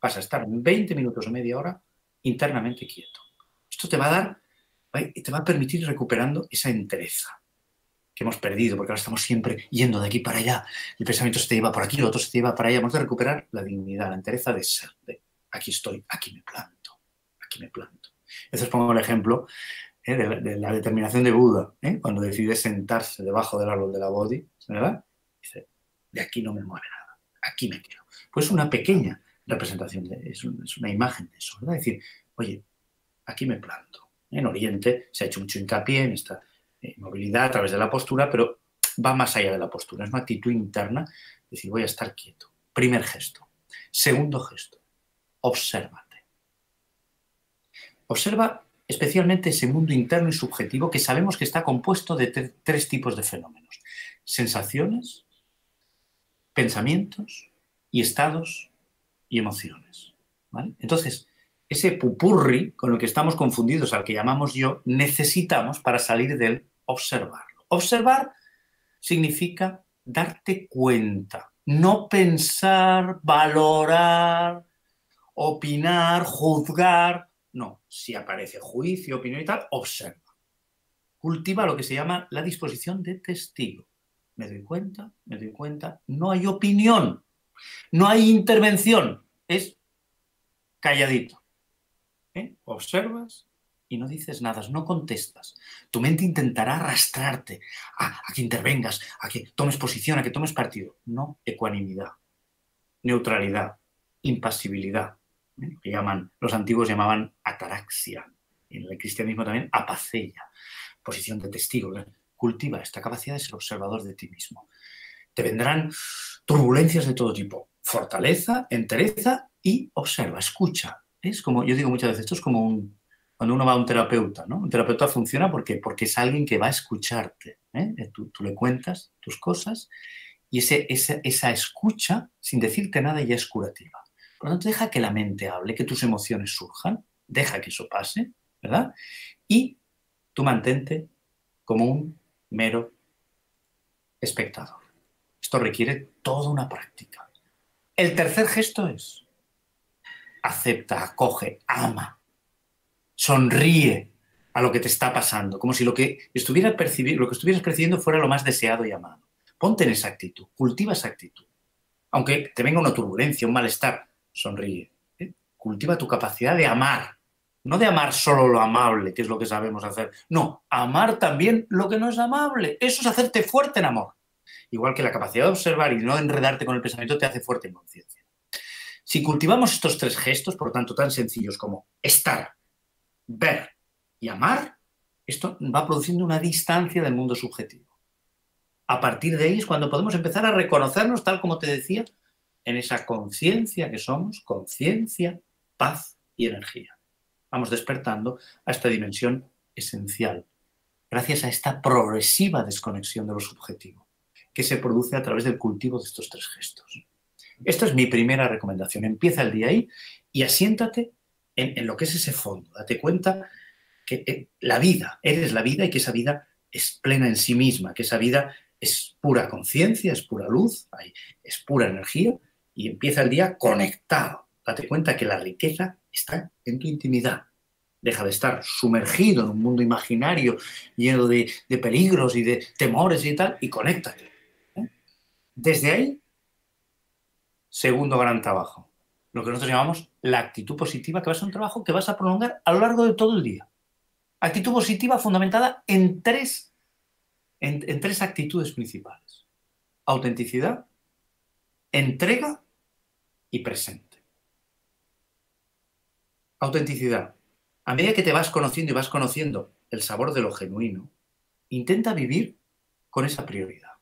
Vas a estar 20 minutos o media hora internamente quieto. Esto te va a dar, te va a permitir ir recuperando esa entereza que hemos perdido, porque ahora estamos siempre yendo de aquí para allá. El pensamiento se te lleva por aquí, el otro se te lleva para allá. Hemos de recuperar la dignidad, la entereza de ser, de aquí estoy, aquí me planto, aquí me planto. Entonces pongo el ejemplo ¿eh? de, la, determinación de Buda, ¿eh? cuando decide sentarse debajo del árbol de la Bodhi, ¿verdad? Dice, de aquí no me mueve nada, aquí me quedo. Pues una pequeña representación, de, es, es una imagen de eso, ¿verdad? Es decir, oye, aquí me planto. En Oriente se ha hecho mucho hincapié en esta eh, movilidad a través de la postura, pero va más allá de la postura. Es una actitud interna, es decir, voy a estar quieto. Primer gesto. Segundo gesto, obsérvate. Observa especialmente ese mundo interno y subjetivo que sabemos que está compuesto de tres tipos de fenómenos. Sensaciones, pensamientos y estados y emociones. Entonces, ese pupurri con el que estamos confundidos, al que llamamos yo, necesitamos para salir del observarlo. Observar significa darte cuenta, no pensar, valorar, opinar, juzgar. No, si aparece juicio, opinión y tal, observa. Cultiva lo que se llama la disposición de testigo. Me doy cuenta, me doy cuenta, no hay opinión, no hay intervención, es calladito. ¿Eh? Observas y no dices nada, no contestas. Tu mente intentará arrastrarte a, que intervengas, a que tomes posición, a que tomes partido. No ecuanimidad, neutralidad, impasibilidad. ¿eh? que llaman, los antiguos llamaban ataraxia. En el cristianismo también apacella, posición de testigo. ¿eh? Cultiva esta capacidad de ser observador de ti mismo. Te vendrán turbulencias de todo tipo. Fortaleza, entereza y observa, escucha. Es como, yo digo muchas veces, esto es como un, cuando uno va a un terapeuta, ¿no? Un terapeuta funciona porque, porque es alguien que va a escucharte. ¿eh? Tú, tú, le cuentas tus cosas y ese, esa, esa escucha, sin decirte nada, ya es curativa. Por lo tanto, deja que la mente hable, que tus emociones surjan, deja que eso pase, ¿verdad? Y tú mantente como un mero espectador. Esto requiere toda una práctica. El tercer gesto es acepta, acoge, ama, sonríe a lo que te está pasando, como si lo que, estuviera lo que estuvieras percibiendo fuera lo más deseado y amado. Ponte en esa actitud, cultiva esa actitud. Aunque te venga una turbulencia, un malestar, sonríe. ¿eh? Cultiva tu capacidad de amar. No de amar solo lo amable, que es lo que sabemos hacer. No, amar también lo que no es amable. Eso es hacerte fuerte en amor. Igual que la capacidad de observar y no enredarte con el pensamiento te hace fuerte en conciencia. Si cultivamos estos tres gestos, por tanto, tan sencillos como estar, ver y amar, esto va produciendo una distancia del mundo subjetivo. A partir de ahí es cuando podemos empezar a reconocernos, tal como te decía, en esa conciencia que somos, conciencia, paz y energía. Vamos despertando a esta dimensión esencial, gracias a esta progresiva desconexión de lo subjetivo, que se produce a través del cultivo de estos tres gestos. Esta es mi primera recomendación. Empieza el día ahí y asiéntate en, lo que es ese fondo. Date cuenta que eh, la vida, eres la vida y que esa vida es plena en sí misma, que esa vida es pura conciencia, es pura luz, es pura energía y empieza el día conectado. Date cuenta que la riqueza está en tu intimidad. Deja de estar sumergido en un mundo imaginario lleno de, de peligros y de temores y tal, y conéctate. ¿eh? Desde ahí, segundo gran trabajo, lo que nosotros llamamos la actitud positiva, que va a ser un trabajo que vas a prolongar a lo largo de todo el día. Actitud positiva fundamentada en tres, en, tres actitudes principales. Autenticidad, entrega y presente. Autenticidad. A medida que te vas conociendo y vas conociendo el sabor de lo genuino, intenta vivir con esa prioridad.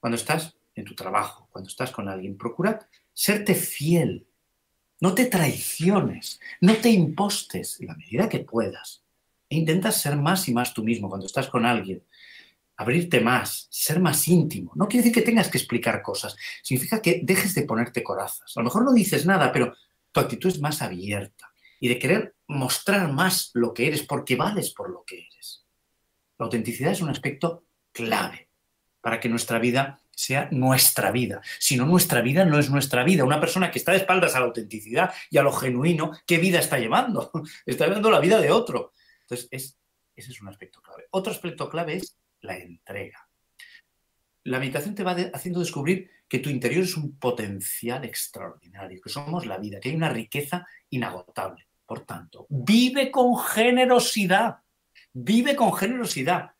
Cuando estás en tu trabajo, cuando estás con alguien, procura serte fiel. No te traiciones, no te impostes en la medida que puedas. E intenta ser más y más tú mismo cuando estás con alguien abrirte más, ser más íntimo. No quiere decir que tengas que explicar cosas, significa que dejes de ponerte corazas. A lo mejor no dices nada, pero tu actitud es más abierta y de querer mostrar más lo que eres porque vales por lo que eres. La autenticidad es un aspecto clave para que nuestra vida sea nuestra vida. Si no, nuestra vida no es nuestra vida. Una persona que está de espaldas a la autenticidad y a lo genuino, ¿qué vida está llevando? Está llevando la vida de otro. Entonces, es, ese es un aspecto clave. Otro aspecto clave es la entrega. La meditación te va haciendo descubrir que tu interior es un potencial extraordinario, que somos la vida, que hay una riqueza inagotable. Por tanto, vive con generosidad, vive con generosidad.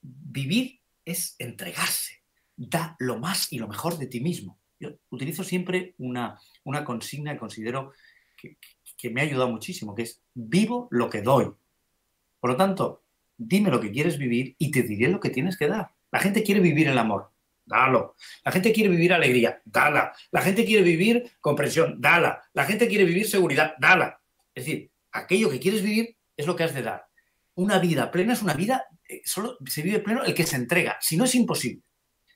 Vivir es entregarse, da lo más y lo mejor de ti mismo. Yo utilizo siempre una, una consigna que considero que, me ha ayudado muchísimo, que es vivo lo que doy. Por lo tanto, dime lo que quieres vivir y te diré lo que tienes que dar. La gente quiere vivir el amor, dalo. La gente quiere vivir alegría, dala. La gente quiere vivir comprensión, dala. La gente quiere vivir seguridad, dala. Es decir, aquello que quieres vivir es lo que has de dar. Una vida plena es una vida, eh, solo se vive pleno el que se entrega, si no es imposible.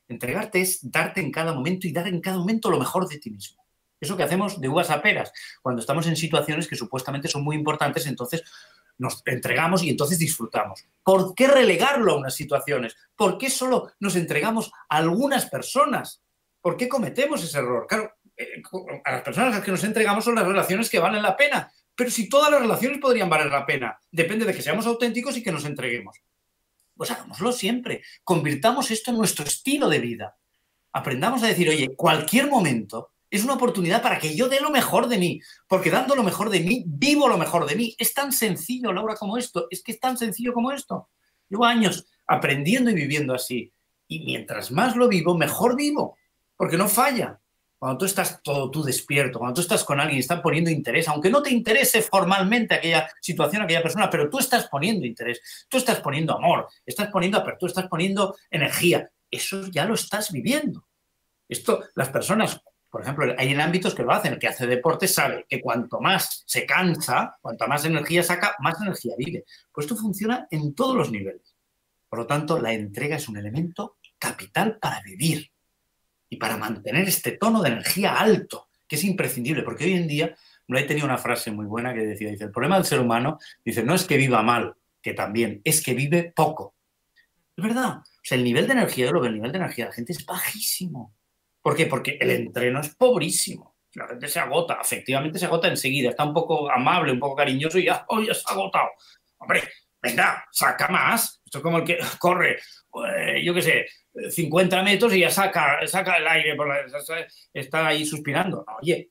Entregarte es darte en cada momento y dar en cada momento lo mejor de ti mismo. Eso que hacemos de uvas a peras, cuando estamos en situaciones que supuestamente son muy importantes, entonces nos entregamos y entonces disfrutamos. ¿Por qué relegarlo a unas situaciones? ¿Por qué solo nos entregamos a algunas personas? ¿Por qué cometemos ese error? Claro, eh, a las personas a las que nos entregamos son las relaciones que valen la pena, pero si todas las relaciones podrían valer la pena, depende de que seamos auténticos y que nos entreguemos. Pues hagámoslo siempre, convirtamos esto en nuestro estilo de vida. Aprendamos a decir, oye, cualquier momento es una oportunidad para que yo dé lo mejor de mí, porque dando lo mejor de mí, vivo lo mejor de mí. Es tan sencillo, Laura, como esto, es que es tan sencillo como esto. Llevo años aprendiendo y viviendo así. Y mientras más lo vivo, mejor vivo, porque no falla. Cuando tú estás todo tú despierto, cuando tú estás con alguien están poniendo interés, aunque no te interese formalmente aquella situación, aquella persona, pero tú estás poniendo interés, tú estás poniendo amor, estás poniendo apertura, estás poniendo energía, eso ya lo estás viviendo. Esto, las personas, por ejemplo, hay en ámbitos que lo hacen, el que hace deporte sabe que cuanto más se cansa, cuanto más energía saca, más energía vive. Pues esto funciona en todos los niveles. Por lo tanto, la entrega es un elemento capital para vivir y para mantener este tono de energía alto, que es imprescindible, porque hoy en día, no he tenido una frase muy buena que decía, dice, el problema del ser humano, dice, no es que viva mal, que también, es que vive poco. Es verdad, o sea, el nivel de energía, yo lo el nivel de energía de la gente es bajísimo. ¿Por qué? Porque el entreno es pobrísimo. La gente se agota, efectivamente se agota enseguida, está un poco amable, un poco cariñoso y ya, oh, ha agotado. Hombre, venga, saca más. Esto es como el que corre, eh, yo qué sé, 50 metros y ya saca, saca el aire, por está ahí suspirando. Oye,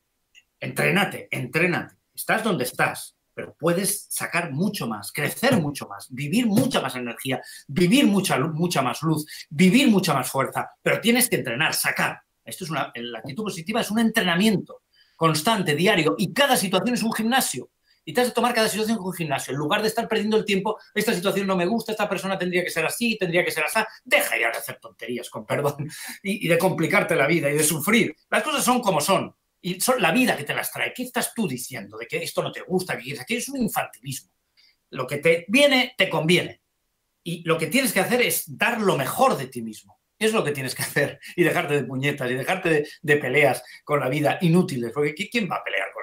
entrénate, entrénate. Estás donde estás, pero puedes sacar mucho más, crecer mucho más, vivir mucha más energía, vivir mucha, mucha más luz, vivir mucha más fuerza, pero tienes que entrenar, sacar. Esto es una, la actitud positiva es un entrenamiento constante, diario, y cada situación es un gimnasio y te has de tomar cada situación como un gimnasio. En lugar de estar perdiendo el tiempo, esta situación no me gusta, esta persona tendría que ser así, tendría que ser así, deja ya de hacer tonterías, con perdón, y, de complicarte la vida y de sufrir. Las cosas son como son. Y son la vida que te las trae. ¿Qué estás tú diciendo? De que esto no te gusta, que. Aquí es un infantilismo. Lo que te viene, te conviene. Y lo que tienes que hacer es dar lo mejor de ti mismo. Es lo que tienes que hacer. Y dejarte de puñetas y dejarte de, de peleas con la vida inútiles. Porque ¿quién va a pelear con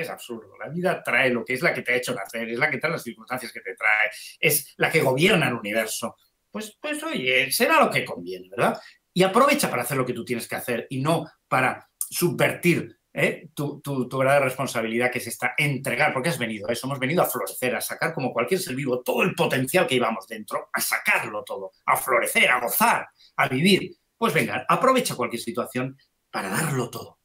es absurdo. La vida trae lo que es la que te ha hecho nacer, es la que trae las circunstancias que te trae, es la que gobierna el universo. Pues, pues oye, será lo que conviene, ¿verdad? Y aprovecha para hacer lo que tú tienes que hacer y no para subvertir ¿eh? tu, tu, tu, responsabilidad, que es esta entregar, porque has venido a eso, hemos venido a florecer, a sacar como cualquier ser vivo todo el potencial que íbamos dentro, a sacarlo todo, a florecer, a gozar, a vivir. Pues venga, aprovecha cualquier situación para darlo todo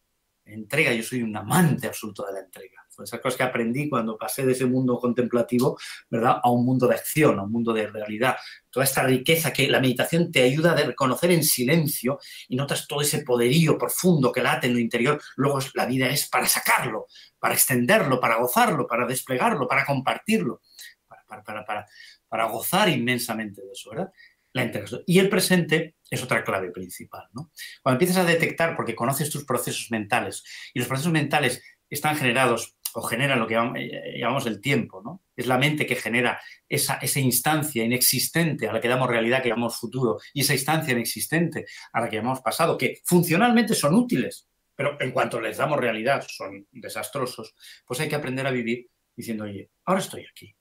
entrega, yo soy un amante absoluto de la entrega. Fue esas cosas que aprendí cuando pasé de ese mundo contemplativo, ¿verdad?, a un mundo de acción, a un mundo de realidad. Toda esta riqueza que la meditación te ayuda a reconocer en silencio y notas todo ese poderío profundo que late en lo interior. Luego la vida es para sacarlo, para extenderlo, para gozarlo, para desplegarlo, para compartirlo, para, para, para, para gozar inmensamente de eso, ¿verdad? Y el presente es otra clave principal. Cuando empiezas a detectar, porque conoces tus procesos mentales, y los procesos mentales están generados o generan lo que eh, llamamos el tiempo. Es la mente que genera esa, instancia inexistente a la que damos realidad, que llamamos futuro, y esa instancia inexistente a la que llamamos pasado, que funcionalmente son útiles, pero en cuanto les damos realidad son desastrosos, pues hay que aprender a vivir diciendo, oye, ahora estoy aquí.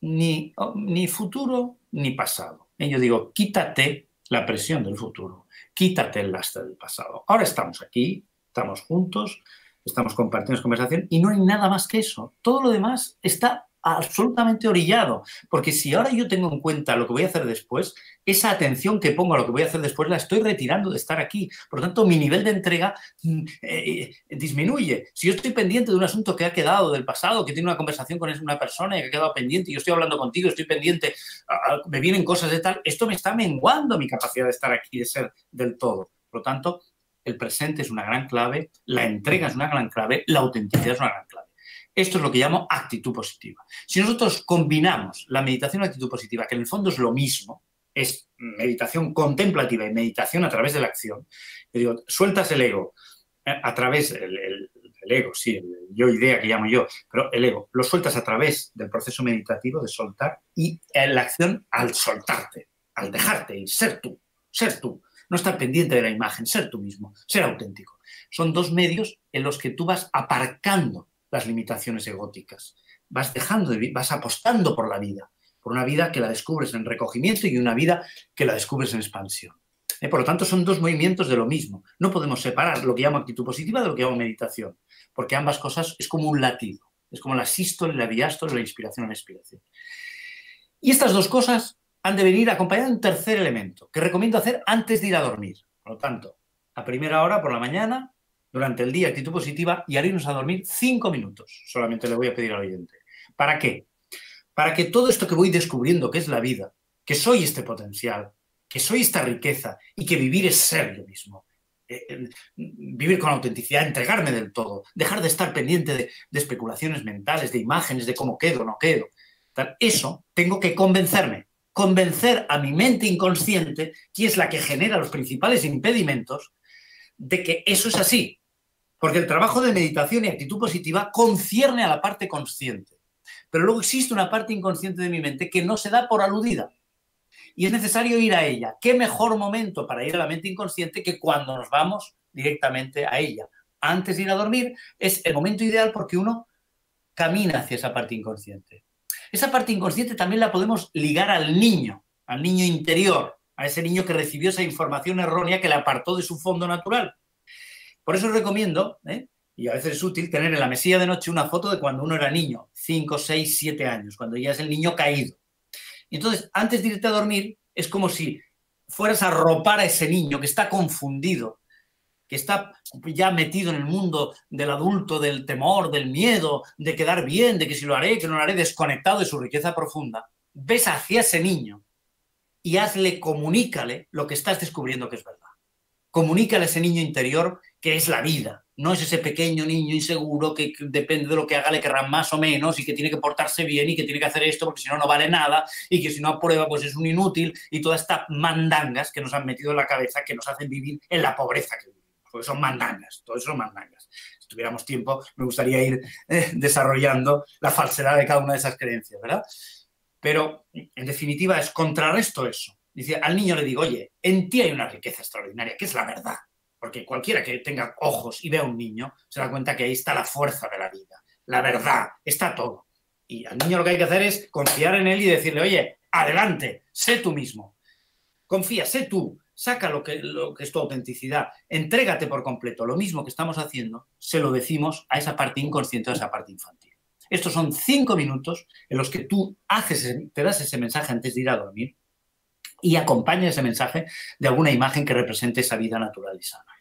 Ni futuro ni pasado. Y yo digo, quítate la presión del futuro. Quítate el lastre del pasado. Ahora estamos aquí, estamos juntos, estamos compartiendo conversación y no hay nada más que eso. Todo lo demás está absolutamente orillado, porque si ahora yo tengo en cuenta lo que voy a hacer después, esa atención que pongo a lo que voy a hacer después la estoy retirando de estar aquí. Por lo tanto, mi nivel de entrega mm, eh, disminuye. Si yo estoy pendiente de un asunto que ha quedado del pasado, que tiene una conversación con una persona y que ha quedado pendiente, y yo estoy hablando contigo, estoy pendiente, me vienen cosas de tal, esto me está menguando mi capacidad de estar aquí, de ser del todo. Por lo tanto, el presente es una gran clave, la entrega es una gran clave, la autenticidad es una gran clave. Esto es lo que llamo actitud positiva. Si nosotros combinamos la meditación y la actitud positiva, que en el fondo es lo mismo, es meditación contemplativa y meditación a través de la acción, yo digo, sueltas el ego eh, a través del ego, sí, el yo idea que llamo yo, pero el ego, lo sueltas a través del proceso meditativo de soltar y la acción al soltarte, al dejarte y ser tú, ser tú, no estar pendiente de la imagen, ser tú mismo, ser auténtico. Son dos medios en los que tú vas aparcando las limitaciones egóticas. Vas dejando de vas apostando por la vida, por una vida que la descubres en recogimiento y una vida que la descubres en expansión. Eh, por lo tanto, son dos movimientos de lo mismo. No podemos separar lo que llamo actitud positiva de lo que llamo meditación, porque ambas cosas es como un latido. Es como la sístole, la diástole, la inspiración, la expiración. Y estas dos cosas han de venir acompañadas de un tercer elemento que recomiendo hacer antes de ir a dormir. Por lo tanto, a primera hora por la mañana, durante el día, actitud positiva y al irnos a dormir cinco minutos. Solamente le voy a pedir al oyente. ¿Para qué? Para que todo esto que voy descubriendo, que es la vida, que soy este potencial, que soy esta riqueza y que vivir es ser yo mismo. Eh, eh, vivir con autenticidad, entregarme del todo, dejar de estar pendiente de, especulaciones mentales, de imágenes, de cómo quedo, no quedo. eso tengo que convencerme, convencer a mi mente inconsciente, que es la que genera los principales impedimentos, de que eso es así. Porque el trabajo de meditación y actitud positiva concierne a la parte consciente. Pero luego existe una parte inconsciente de mi mente que no se da por aludida y es necesario ir a ella. ¿Qué mejor momento para ir a la mente inconsciente que cuando nos vamos directamente a ella? Antes de ir a dormir es el momento ideal porque uno camina hacia esa parte inconsciente. Esa parte inconsciente también la podemos ligar al niño, al niño interior, a ese niño que recibió esa información errónea que le apartó de su fondo natural. Por eso recomiendo, ¿eh? y a veces es útil, tener en la mesilla de noche una foto de cuando uno era niño, 5, 6, 7 años, cuando ya es el niño caído. Entonces, antes de irte a dormir, es como si fueras a ropar a ese niño que está confundido, que está ya metido en el mundo del adulto, del temor, del miedo, de quedar bien, de que si lo haré, que no lo haré, desconectado de su riqueza profunda. Ves hacia ese niño y hazle, comunícale lo que estás descubriendo que es verdad. Comunícale a ese niño interior que es la vida, no es ese pequeño niño inseguro que depende de lo que haga le querrán más o menos y que tiene que portarse bien y que tiene que hacer esto porque si no no vale nada y que si no aprueba pues es un inútil y todas estas mandangas que nos han metido en la cabeza que nos hacen vivir en la pobreza que vivimos, porque son mandangas, todo eso son mandangas. Si tuviéramos tiempo me gustaría ir eh, desarrollando la falsedad de cada una de esas creencias, ¿verdad? Pero en definitiva es contrarresto eso. Dice, al niño le digo, oye, en ti hay una riqueza extraordinaria, que es la verdad porque cualquiera que tenga ojos y vea a un niño se da cuenta que ahí está la fuerza de la vida, la verdad, está todo. Y al niño lo que hay que hacer es confiar en él y decirle, oye, adelante, sé tú mismo. Confía, sé tú, saca lo que, es tu autenticidad, entrégate por completo. Lo mismo que estamos haciendo, se lo decimos a esa parte inconsciente, a esa parte infantil. Estos son cinco minutos en los que tú haces, te das ese mensaje antes de ir a dormir y acompaña ese mensaje de alguna imagen que represente esa vida natural y sana.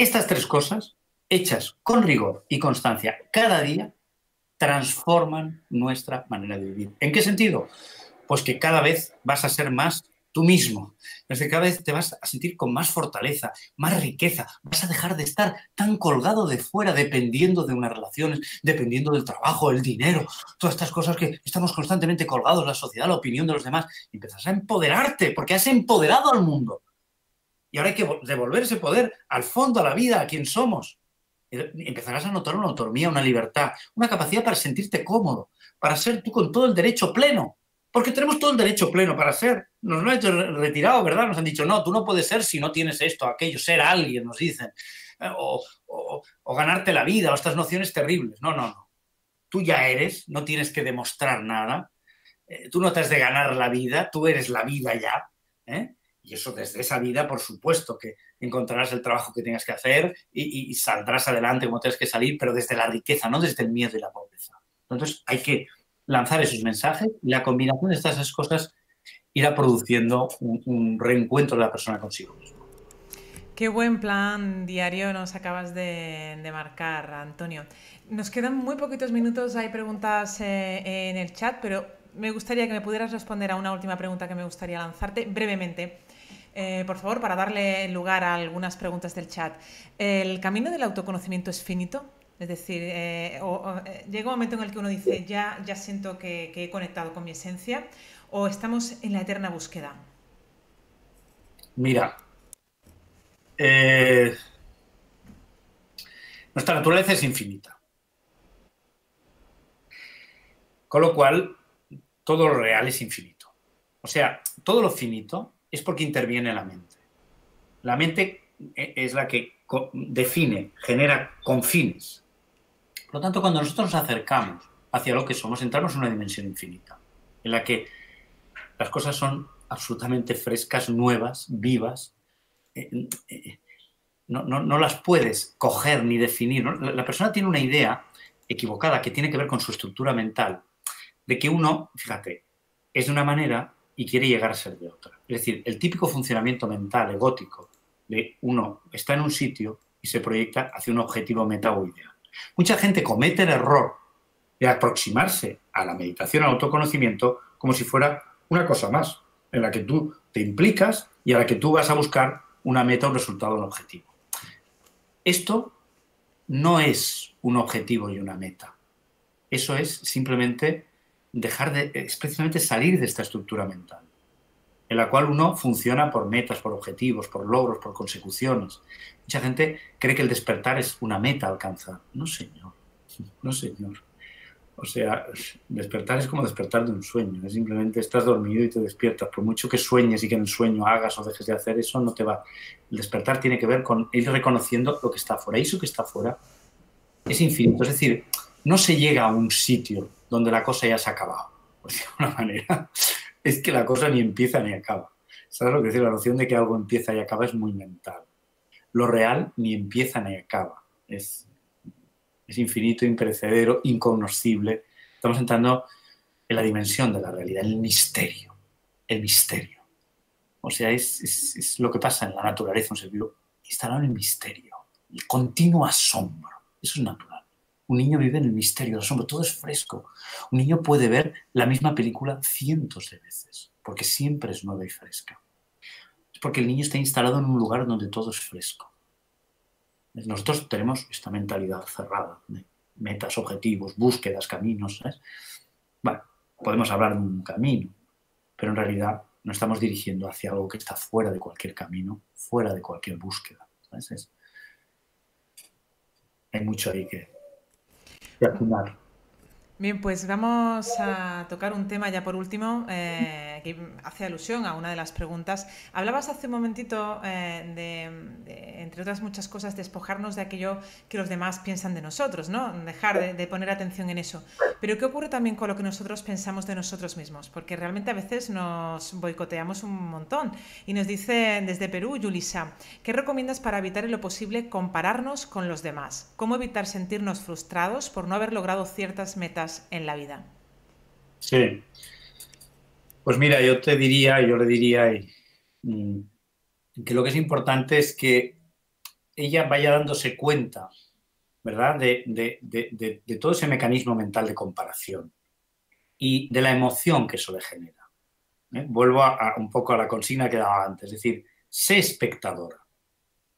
Estas tres cosas, hechas con rigor y constancia cada día, transforman nuestra manera de vivir. ¿En qué sentido? Pues que cada vez vas a ser más tú mismo. Desde cada vez te vas a sentir con más fortaleza, más riqueza. Vas a dejar de estar tan colgado de fuera, dependiendo de unas relaciones, dependiendo del trabajo, el dinero, todas estas cosas que estamos constantemente colgados, la sociedad, la opinión de los demás. Y a empoderarte, porque has empoderado al mundo. Y ahora hay que devolver ese poder al fondo, a la vida, a quien somos. Empezarás a notar una autonomía, una libertad, una capacidad para sentirte cómodo, para ser tú con todo el derecho pleno. Porque tenemos todo el derecho pleno para ser. Nos lo han hecho retirado, ¿verdad? Nos han dicho, no, tú no puedes ser si no tienes esto, aquello, ser alguien, nos dicen. Eh, o, ganarte la vida, o estas nociones terribles. No, no, no. Tú ya eres, no tienes que demostrar nada. Eh, tú no te has de ganar la vida, tú eres la vida ya. ¿eh? Y eso desde esa vida, por supuesto, que encontrarás el trabajo que tengas que hacer y, saldrás adelante como tienes que salir, pero desde la riqueza, no desde el miedo y la pobreza. Entonces hay que lanzar esos mensajes y la combinación de estas cosas irá produciendo un, reencuentro de la persona consigo mismo. Qué buen plan diario nos acabas de, marcar, Antonio. Nos quedan muy poquitos minutos, hay preguntas eh, en el chat, pero me gustaría que me pudieras responder a una última pregunta que me gustaría lanzarte brevemente. Eh, por favor, para darle lugar a algunas preguntas del chat. ¿El camino del autoconocimiento es finito? Es decir, eh, eh, llega un momento en el que uno dice, ya, ya siento que, he conectado con mi esencia, o estamos en la eterna búsqueda. Mira, nuestra naturaleza es infinita. Con lo cual, todo lo real es infinito. O sea, todo lo finito es porque interviene la mente. La mente e, es la que define, genera confines. Por lo tanto, cuando nosotros nos acercamos hacia lo que somos, entramos en una dimensión infinita, en la que las cosas son absolutamente frescas, nuevas, vivas. Eh, eh, no, las puedes coger ni definir. La persona tiene una idea equivocada que tiene que ver con su estructura mental, de que uno, fíjate, es de una manera y quiere llegar a ser de otra. Es decir, el típico funcionamiento mental egótico de uno está en un sitio y se proyecta hacia un objetivo meta o idea. Mucha gente comete el error de aproximarse a la meditación, al autoconocimiento, como si fuera una cosa más, en la que tú te implicas y a la que tú vas a buscar una meta, un resultado, un objetivo. Esto no es un objetivo y una meta. Eso es simplemente dejar de, es salir de esta estructura mental, en la cual uno funciona por metas, por objetivos, por logros, por consecuciones. Mucha gente cree que el despertar es una meta alcanzar. No, señor. No, señor. O sea, despertar es como despertar de un sueño. Es simplemente estás dormido y te despiertas. Por mucho que sueñes y que en el sueño hagas o dejes de hacer, eso no te va. El despertar tiene que ver con ir reconociendo lo que está fuera. Y eso que está fuera es infinito. Es decir, no se llega a un sitio donde la cosa ya se ha acabado. Por decirlo de alguna manera, es que la cosa ni empieza ni acaba. ¿Sabes lo que decir? La noción de que algo empieza y acaba es muy mental. Lo real ni empieza ni acaba. Es, es infinito, imperecedero, incognoscible. Estamos entrando en la dimensión de la realidad, el misterio, el misterio. O sea, es, lo que pasa en la naturaleza, un ser vivo, instalado en el misterio, el continuo asombro. Eso es natural. Un niño vive en el misterio del asombro, todo es fresco. Un niño puede ver la misma película cientos de veces, porque siempre es nueva y fresca. Es porque el niño está instalado en un lugar donde todo es fresco. Nosotros tenemos esta mentalidad cerrada, de metas, objetivos, búsquedas, caminos. Bueno, podemos hablar de un camino, pero en realidad nos estamos dirigiendo hacia algo que está fuera de cualquier camino, fuera de cualquier búsqueda. hay mucho ahí que, que afinar. Bien, pues vamos a tocar un tema ya por último eh, que hace alusión a una de las preguntas. Hablabas hace un momentito eh, de, entre otras muchas cosas, despojarnos de aquello que los demás piensan de nosotros, ¿no? Dejar de, poner atención en eso. Pero ¿qué ocurre también con lo que nosotros pensamos de nosotros mismos? Porque realmente a veces nos boicoteamos un montón. Y nos dice desde Perú, Yulisa, ¿qué recomiendas para evitar en lo posible compararnos con los demás? ¿Cómo evitar sentirnos frustrados por no haber logrado ciertas metas en la vida? Sí. Pues mira, yo te diría, yo le diría mm, que lo que es importante es que ella vaya dándose cuenta, ¿verdad?, de, todo ese mecanismo mental de comparación y de la emoción que eso le genera. ¿eh? Vuelvo a, un poco a la consigna que daba antes, es decir, sé espectadora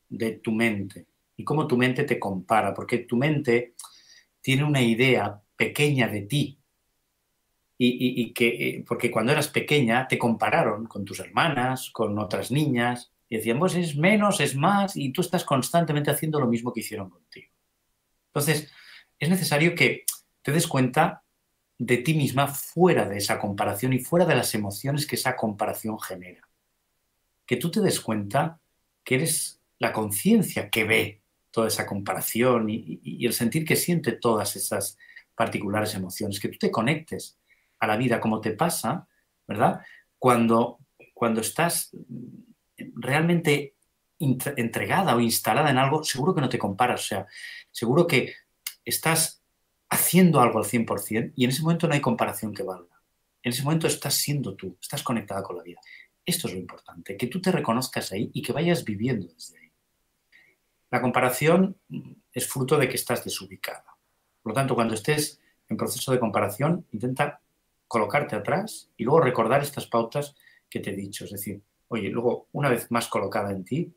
de tu mente y cómo tu mente te compara, porque tu mente tiene una idea pequeña de ti. Y, que, eh, porque cuando eras pequeña te compararon con tus hermanas, con otras niñas, y decían, pues es menos, es más, y tú estás constantemente haciendo lo mismo que hicieron contigo. Entonces, es necesario que te des cuenta de ti misma fuera de esa comparación y fuera de las emociones que esa comparación genera. Que tú te des cuenta que eres la conciencia que ve toda esa comparación y, el sentir que siente todas esas particulares emociones, que tú te conectes a la vida como te pasa, ¿verdad? Cuando, cuando estás realmente entregada o instalada en algo, seguro que no te comparas, o sea, seguro que estás haciendo algo al 100% y en ese momento no hay comparación que valga. En ese momento estás siendo tú, estás conectada con la vida. Esto es lo importante, que tú te reconozcas ahí y que vayas viviendo desde ahí. La comparación es fruto de que estás desubicada. Por lo tanto, cuando estés en proceso de comparación, intenta colocarte atrás y luego recordar estas pautas que te he dicho. Es decir, oye, luego, una vez más colocada en ti,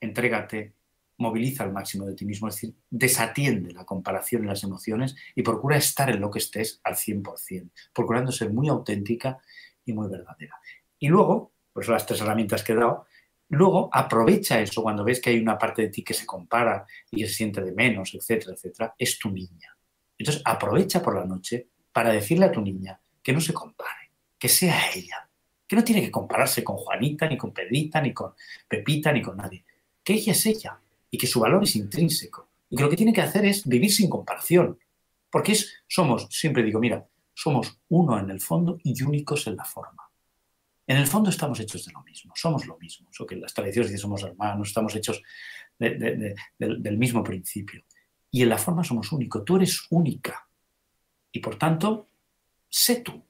entrégate, moviliza al máximo de ti mismo, es decir, desatiende la comparación y las emociones y procura estar en lo que estés al 100%, procurando ser muy auténtica y muy verdadera. Y luego, pues las tres herramientas que he dado, luego aprovecha eso cuando ves que hay una parte de ti que se compara y se siente de menos, etcétera, etcétera, es tu niña. Entonces aprovecha por la noche para decirle a tu niña que no se compare, que sea ella, que no tiene que compararse con Juanita, ni con Pedrita, ni con Pepita, ni con nadie, que ella es ella y que su valor es intrínseco y que lo que tiene que hacer es vivir sin comparación, porque es, somos, siempre digo, mira, somos uno en el fondo y únicos en la forma. En el fondo estamos hechos de lo mismo, somos lo mismo, eso que las tradiciones dicen somos hermanos, estamos hechos del mismo principio. Y en la forma somos únicos. Tú eres única. Y por tanto, sé tú.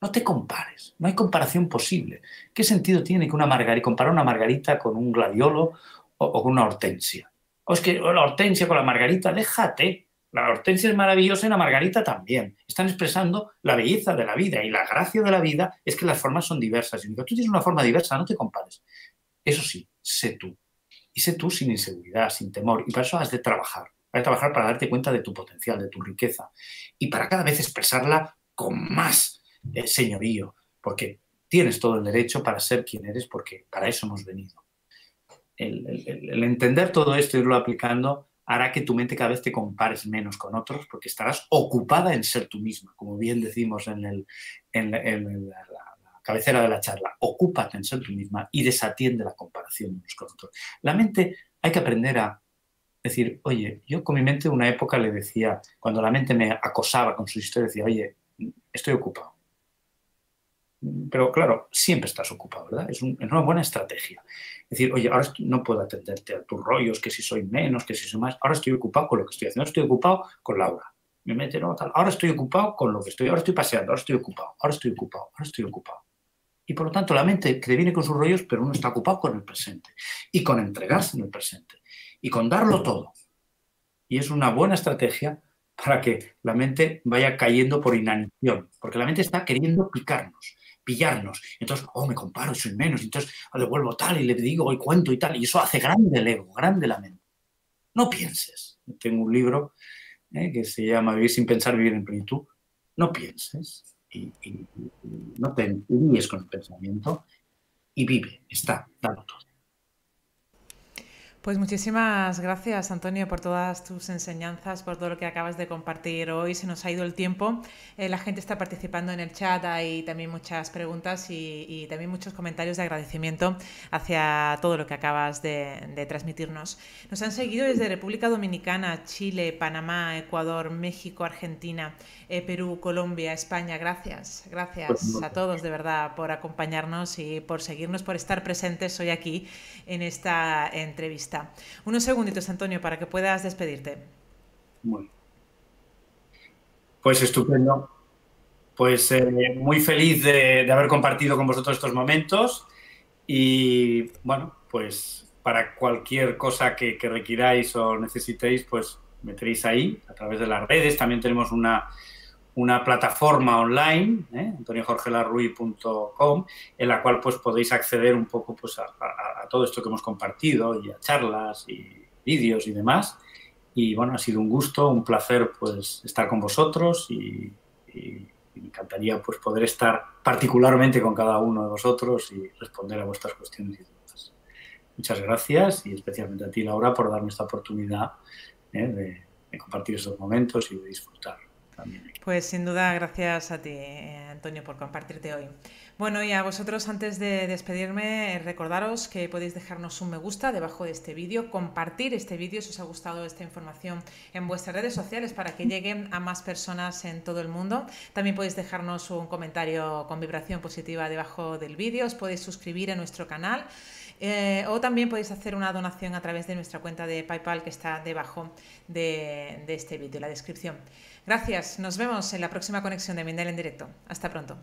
No te compares. No hay comparación posible. ¿Qué sentido tiene que una margarita, comparar una margarita con un gladiolo o, con una hortensia? O es que la hortensia con la margarita, déjate. La hortensia es maravillosa y la margarita también. Están expresando la belleza de la vida y la gracia de la vida es que las formas son diversas. Y tú tienes una forma diversa, no te compares. Eso sí, sé tú. Y sé tú sin inseguridad, sin temor. Y para eso has de trabajar. Has de trabajar para darte cuenta de tu potencial, de tu riqueza. Y para cada vez expresarla con más eh, señorío. Porque tienes todo el derecho para ser quien eres, porque para eso hemos venido. El, entender todo esto y irlo aplicando hará que tu mente cada vez te compares menos con otros porque estarás ocupada en ser tú misma, como bien decimos en, el, en, la, cabecera de la charla. Ocúpate en ser tú misma y desatiende la comparación unos con otros. La mente hay que aprender a decir, oye, yo con mi mente una época le decía, cuando la mente me acosaba con su historia, decía, oye, estoy ocupado. Pero claro, siempre estás ocupado, ¿verdad? Es, una buena estrategia. Es decir, oye, ahora no puedo atenderte a tus rollos, que si soy menos, que si soy más. Ahora estoy ocupado con lo que estoy haciendo. Estoy ocupado con Laura. Me mete, no, tal. Ahora estoy ocupado con lo que estoy. Ahora estoy paseando. Ahora estoy ocupado. Ahora estoy ocupado. Ahora estoy ocupado. Y por lo tanto, la mente que viene con sus rollos, pero uno está ocupado con el presente. Y con entregarse en el presente. Y con darlo todo. Y es una buena estrategia para que la mente vaya cayendo por inanición. Porque la mente está queriendo picarnos pillarnos. Entonces, oh, me comparo, soy menos, entonces le vuelvo tal y le digo y cuento y tal. Y eso hace grande el ego, grande la mente. No pienses. Tengo un libro eh, que se llama Vivir sin pensar, vivir en plenitud. No pienses y, no te con el pensamiento y vive, está, dalo todo. Pues muchísimas gracias, Antonio, por todas tus enseñanzas, por todo lo que acabas de compartir hoy. Se nos ha ido el tiempo. Eh, la gente está participando en el chat, hay también muchas preguntas y, también muchos comentarios de agradecimiento hacia todo lo que acabas de, transmitirnos. Nos han seguido desde República Dominicana, Chile, Panamá, Ecuador, México, Argentina, eh, Perú, Colombia, España. Gracias, gracias pues a todos de verdad por acompañarnos y por seguirnos, por estar presentes hoy aquí en esta entrevista. Unos segunditos, Antonio, para que puedas despedirte. Pues estupendo. Pues eh, muy feliz de, haber compartido con vosotros estos momentos y bueno, pues para cualquier cosa que, requiráis o necesitéis, pues me tenéis ahí a través de las redes. También tenemos una, una plataforma online, ¿eh? en la cual pues podéis acceder un poco pues, a, todo esto que hemos compartido y a charlas y vídeos y demás. Y bueno, ha sido un gusto, un placer pues estar con vosotros y, me encantaría pues poder estar particularmente con cada uno de vosotros y responder a vuestras cuestiones y dudas. Muchas gracias y especialmente a ti, Laura, por darme esta oportunidad ¿eh? de compartir esos momentos y de disfrutar Pues sin duda, gracias a ti, eh, Antonio, por compartirte hoy. Bueno, y a vosotros, antes de despedirme, eh, recordaros que podéis dejarnos un me gusta debajo de este vídeo, compartir este vídeo si os ha gustado esta información en vuestras redes sociales para que lleguen a más personas en todo el mundo. También podéis dejarnos un comentario con vibración positiva debajo del vídeo, os podéis suscribir a nuestro canal. Eh, o también podéis hacer una donación a través de nuestra cuenta de PayPal que está debajo de, de este vídeo, en la descripción. Gracias, nos vemos en la próxima conexión de Mindel en directo. Hasta pronto.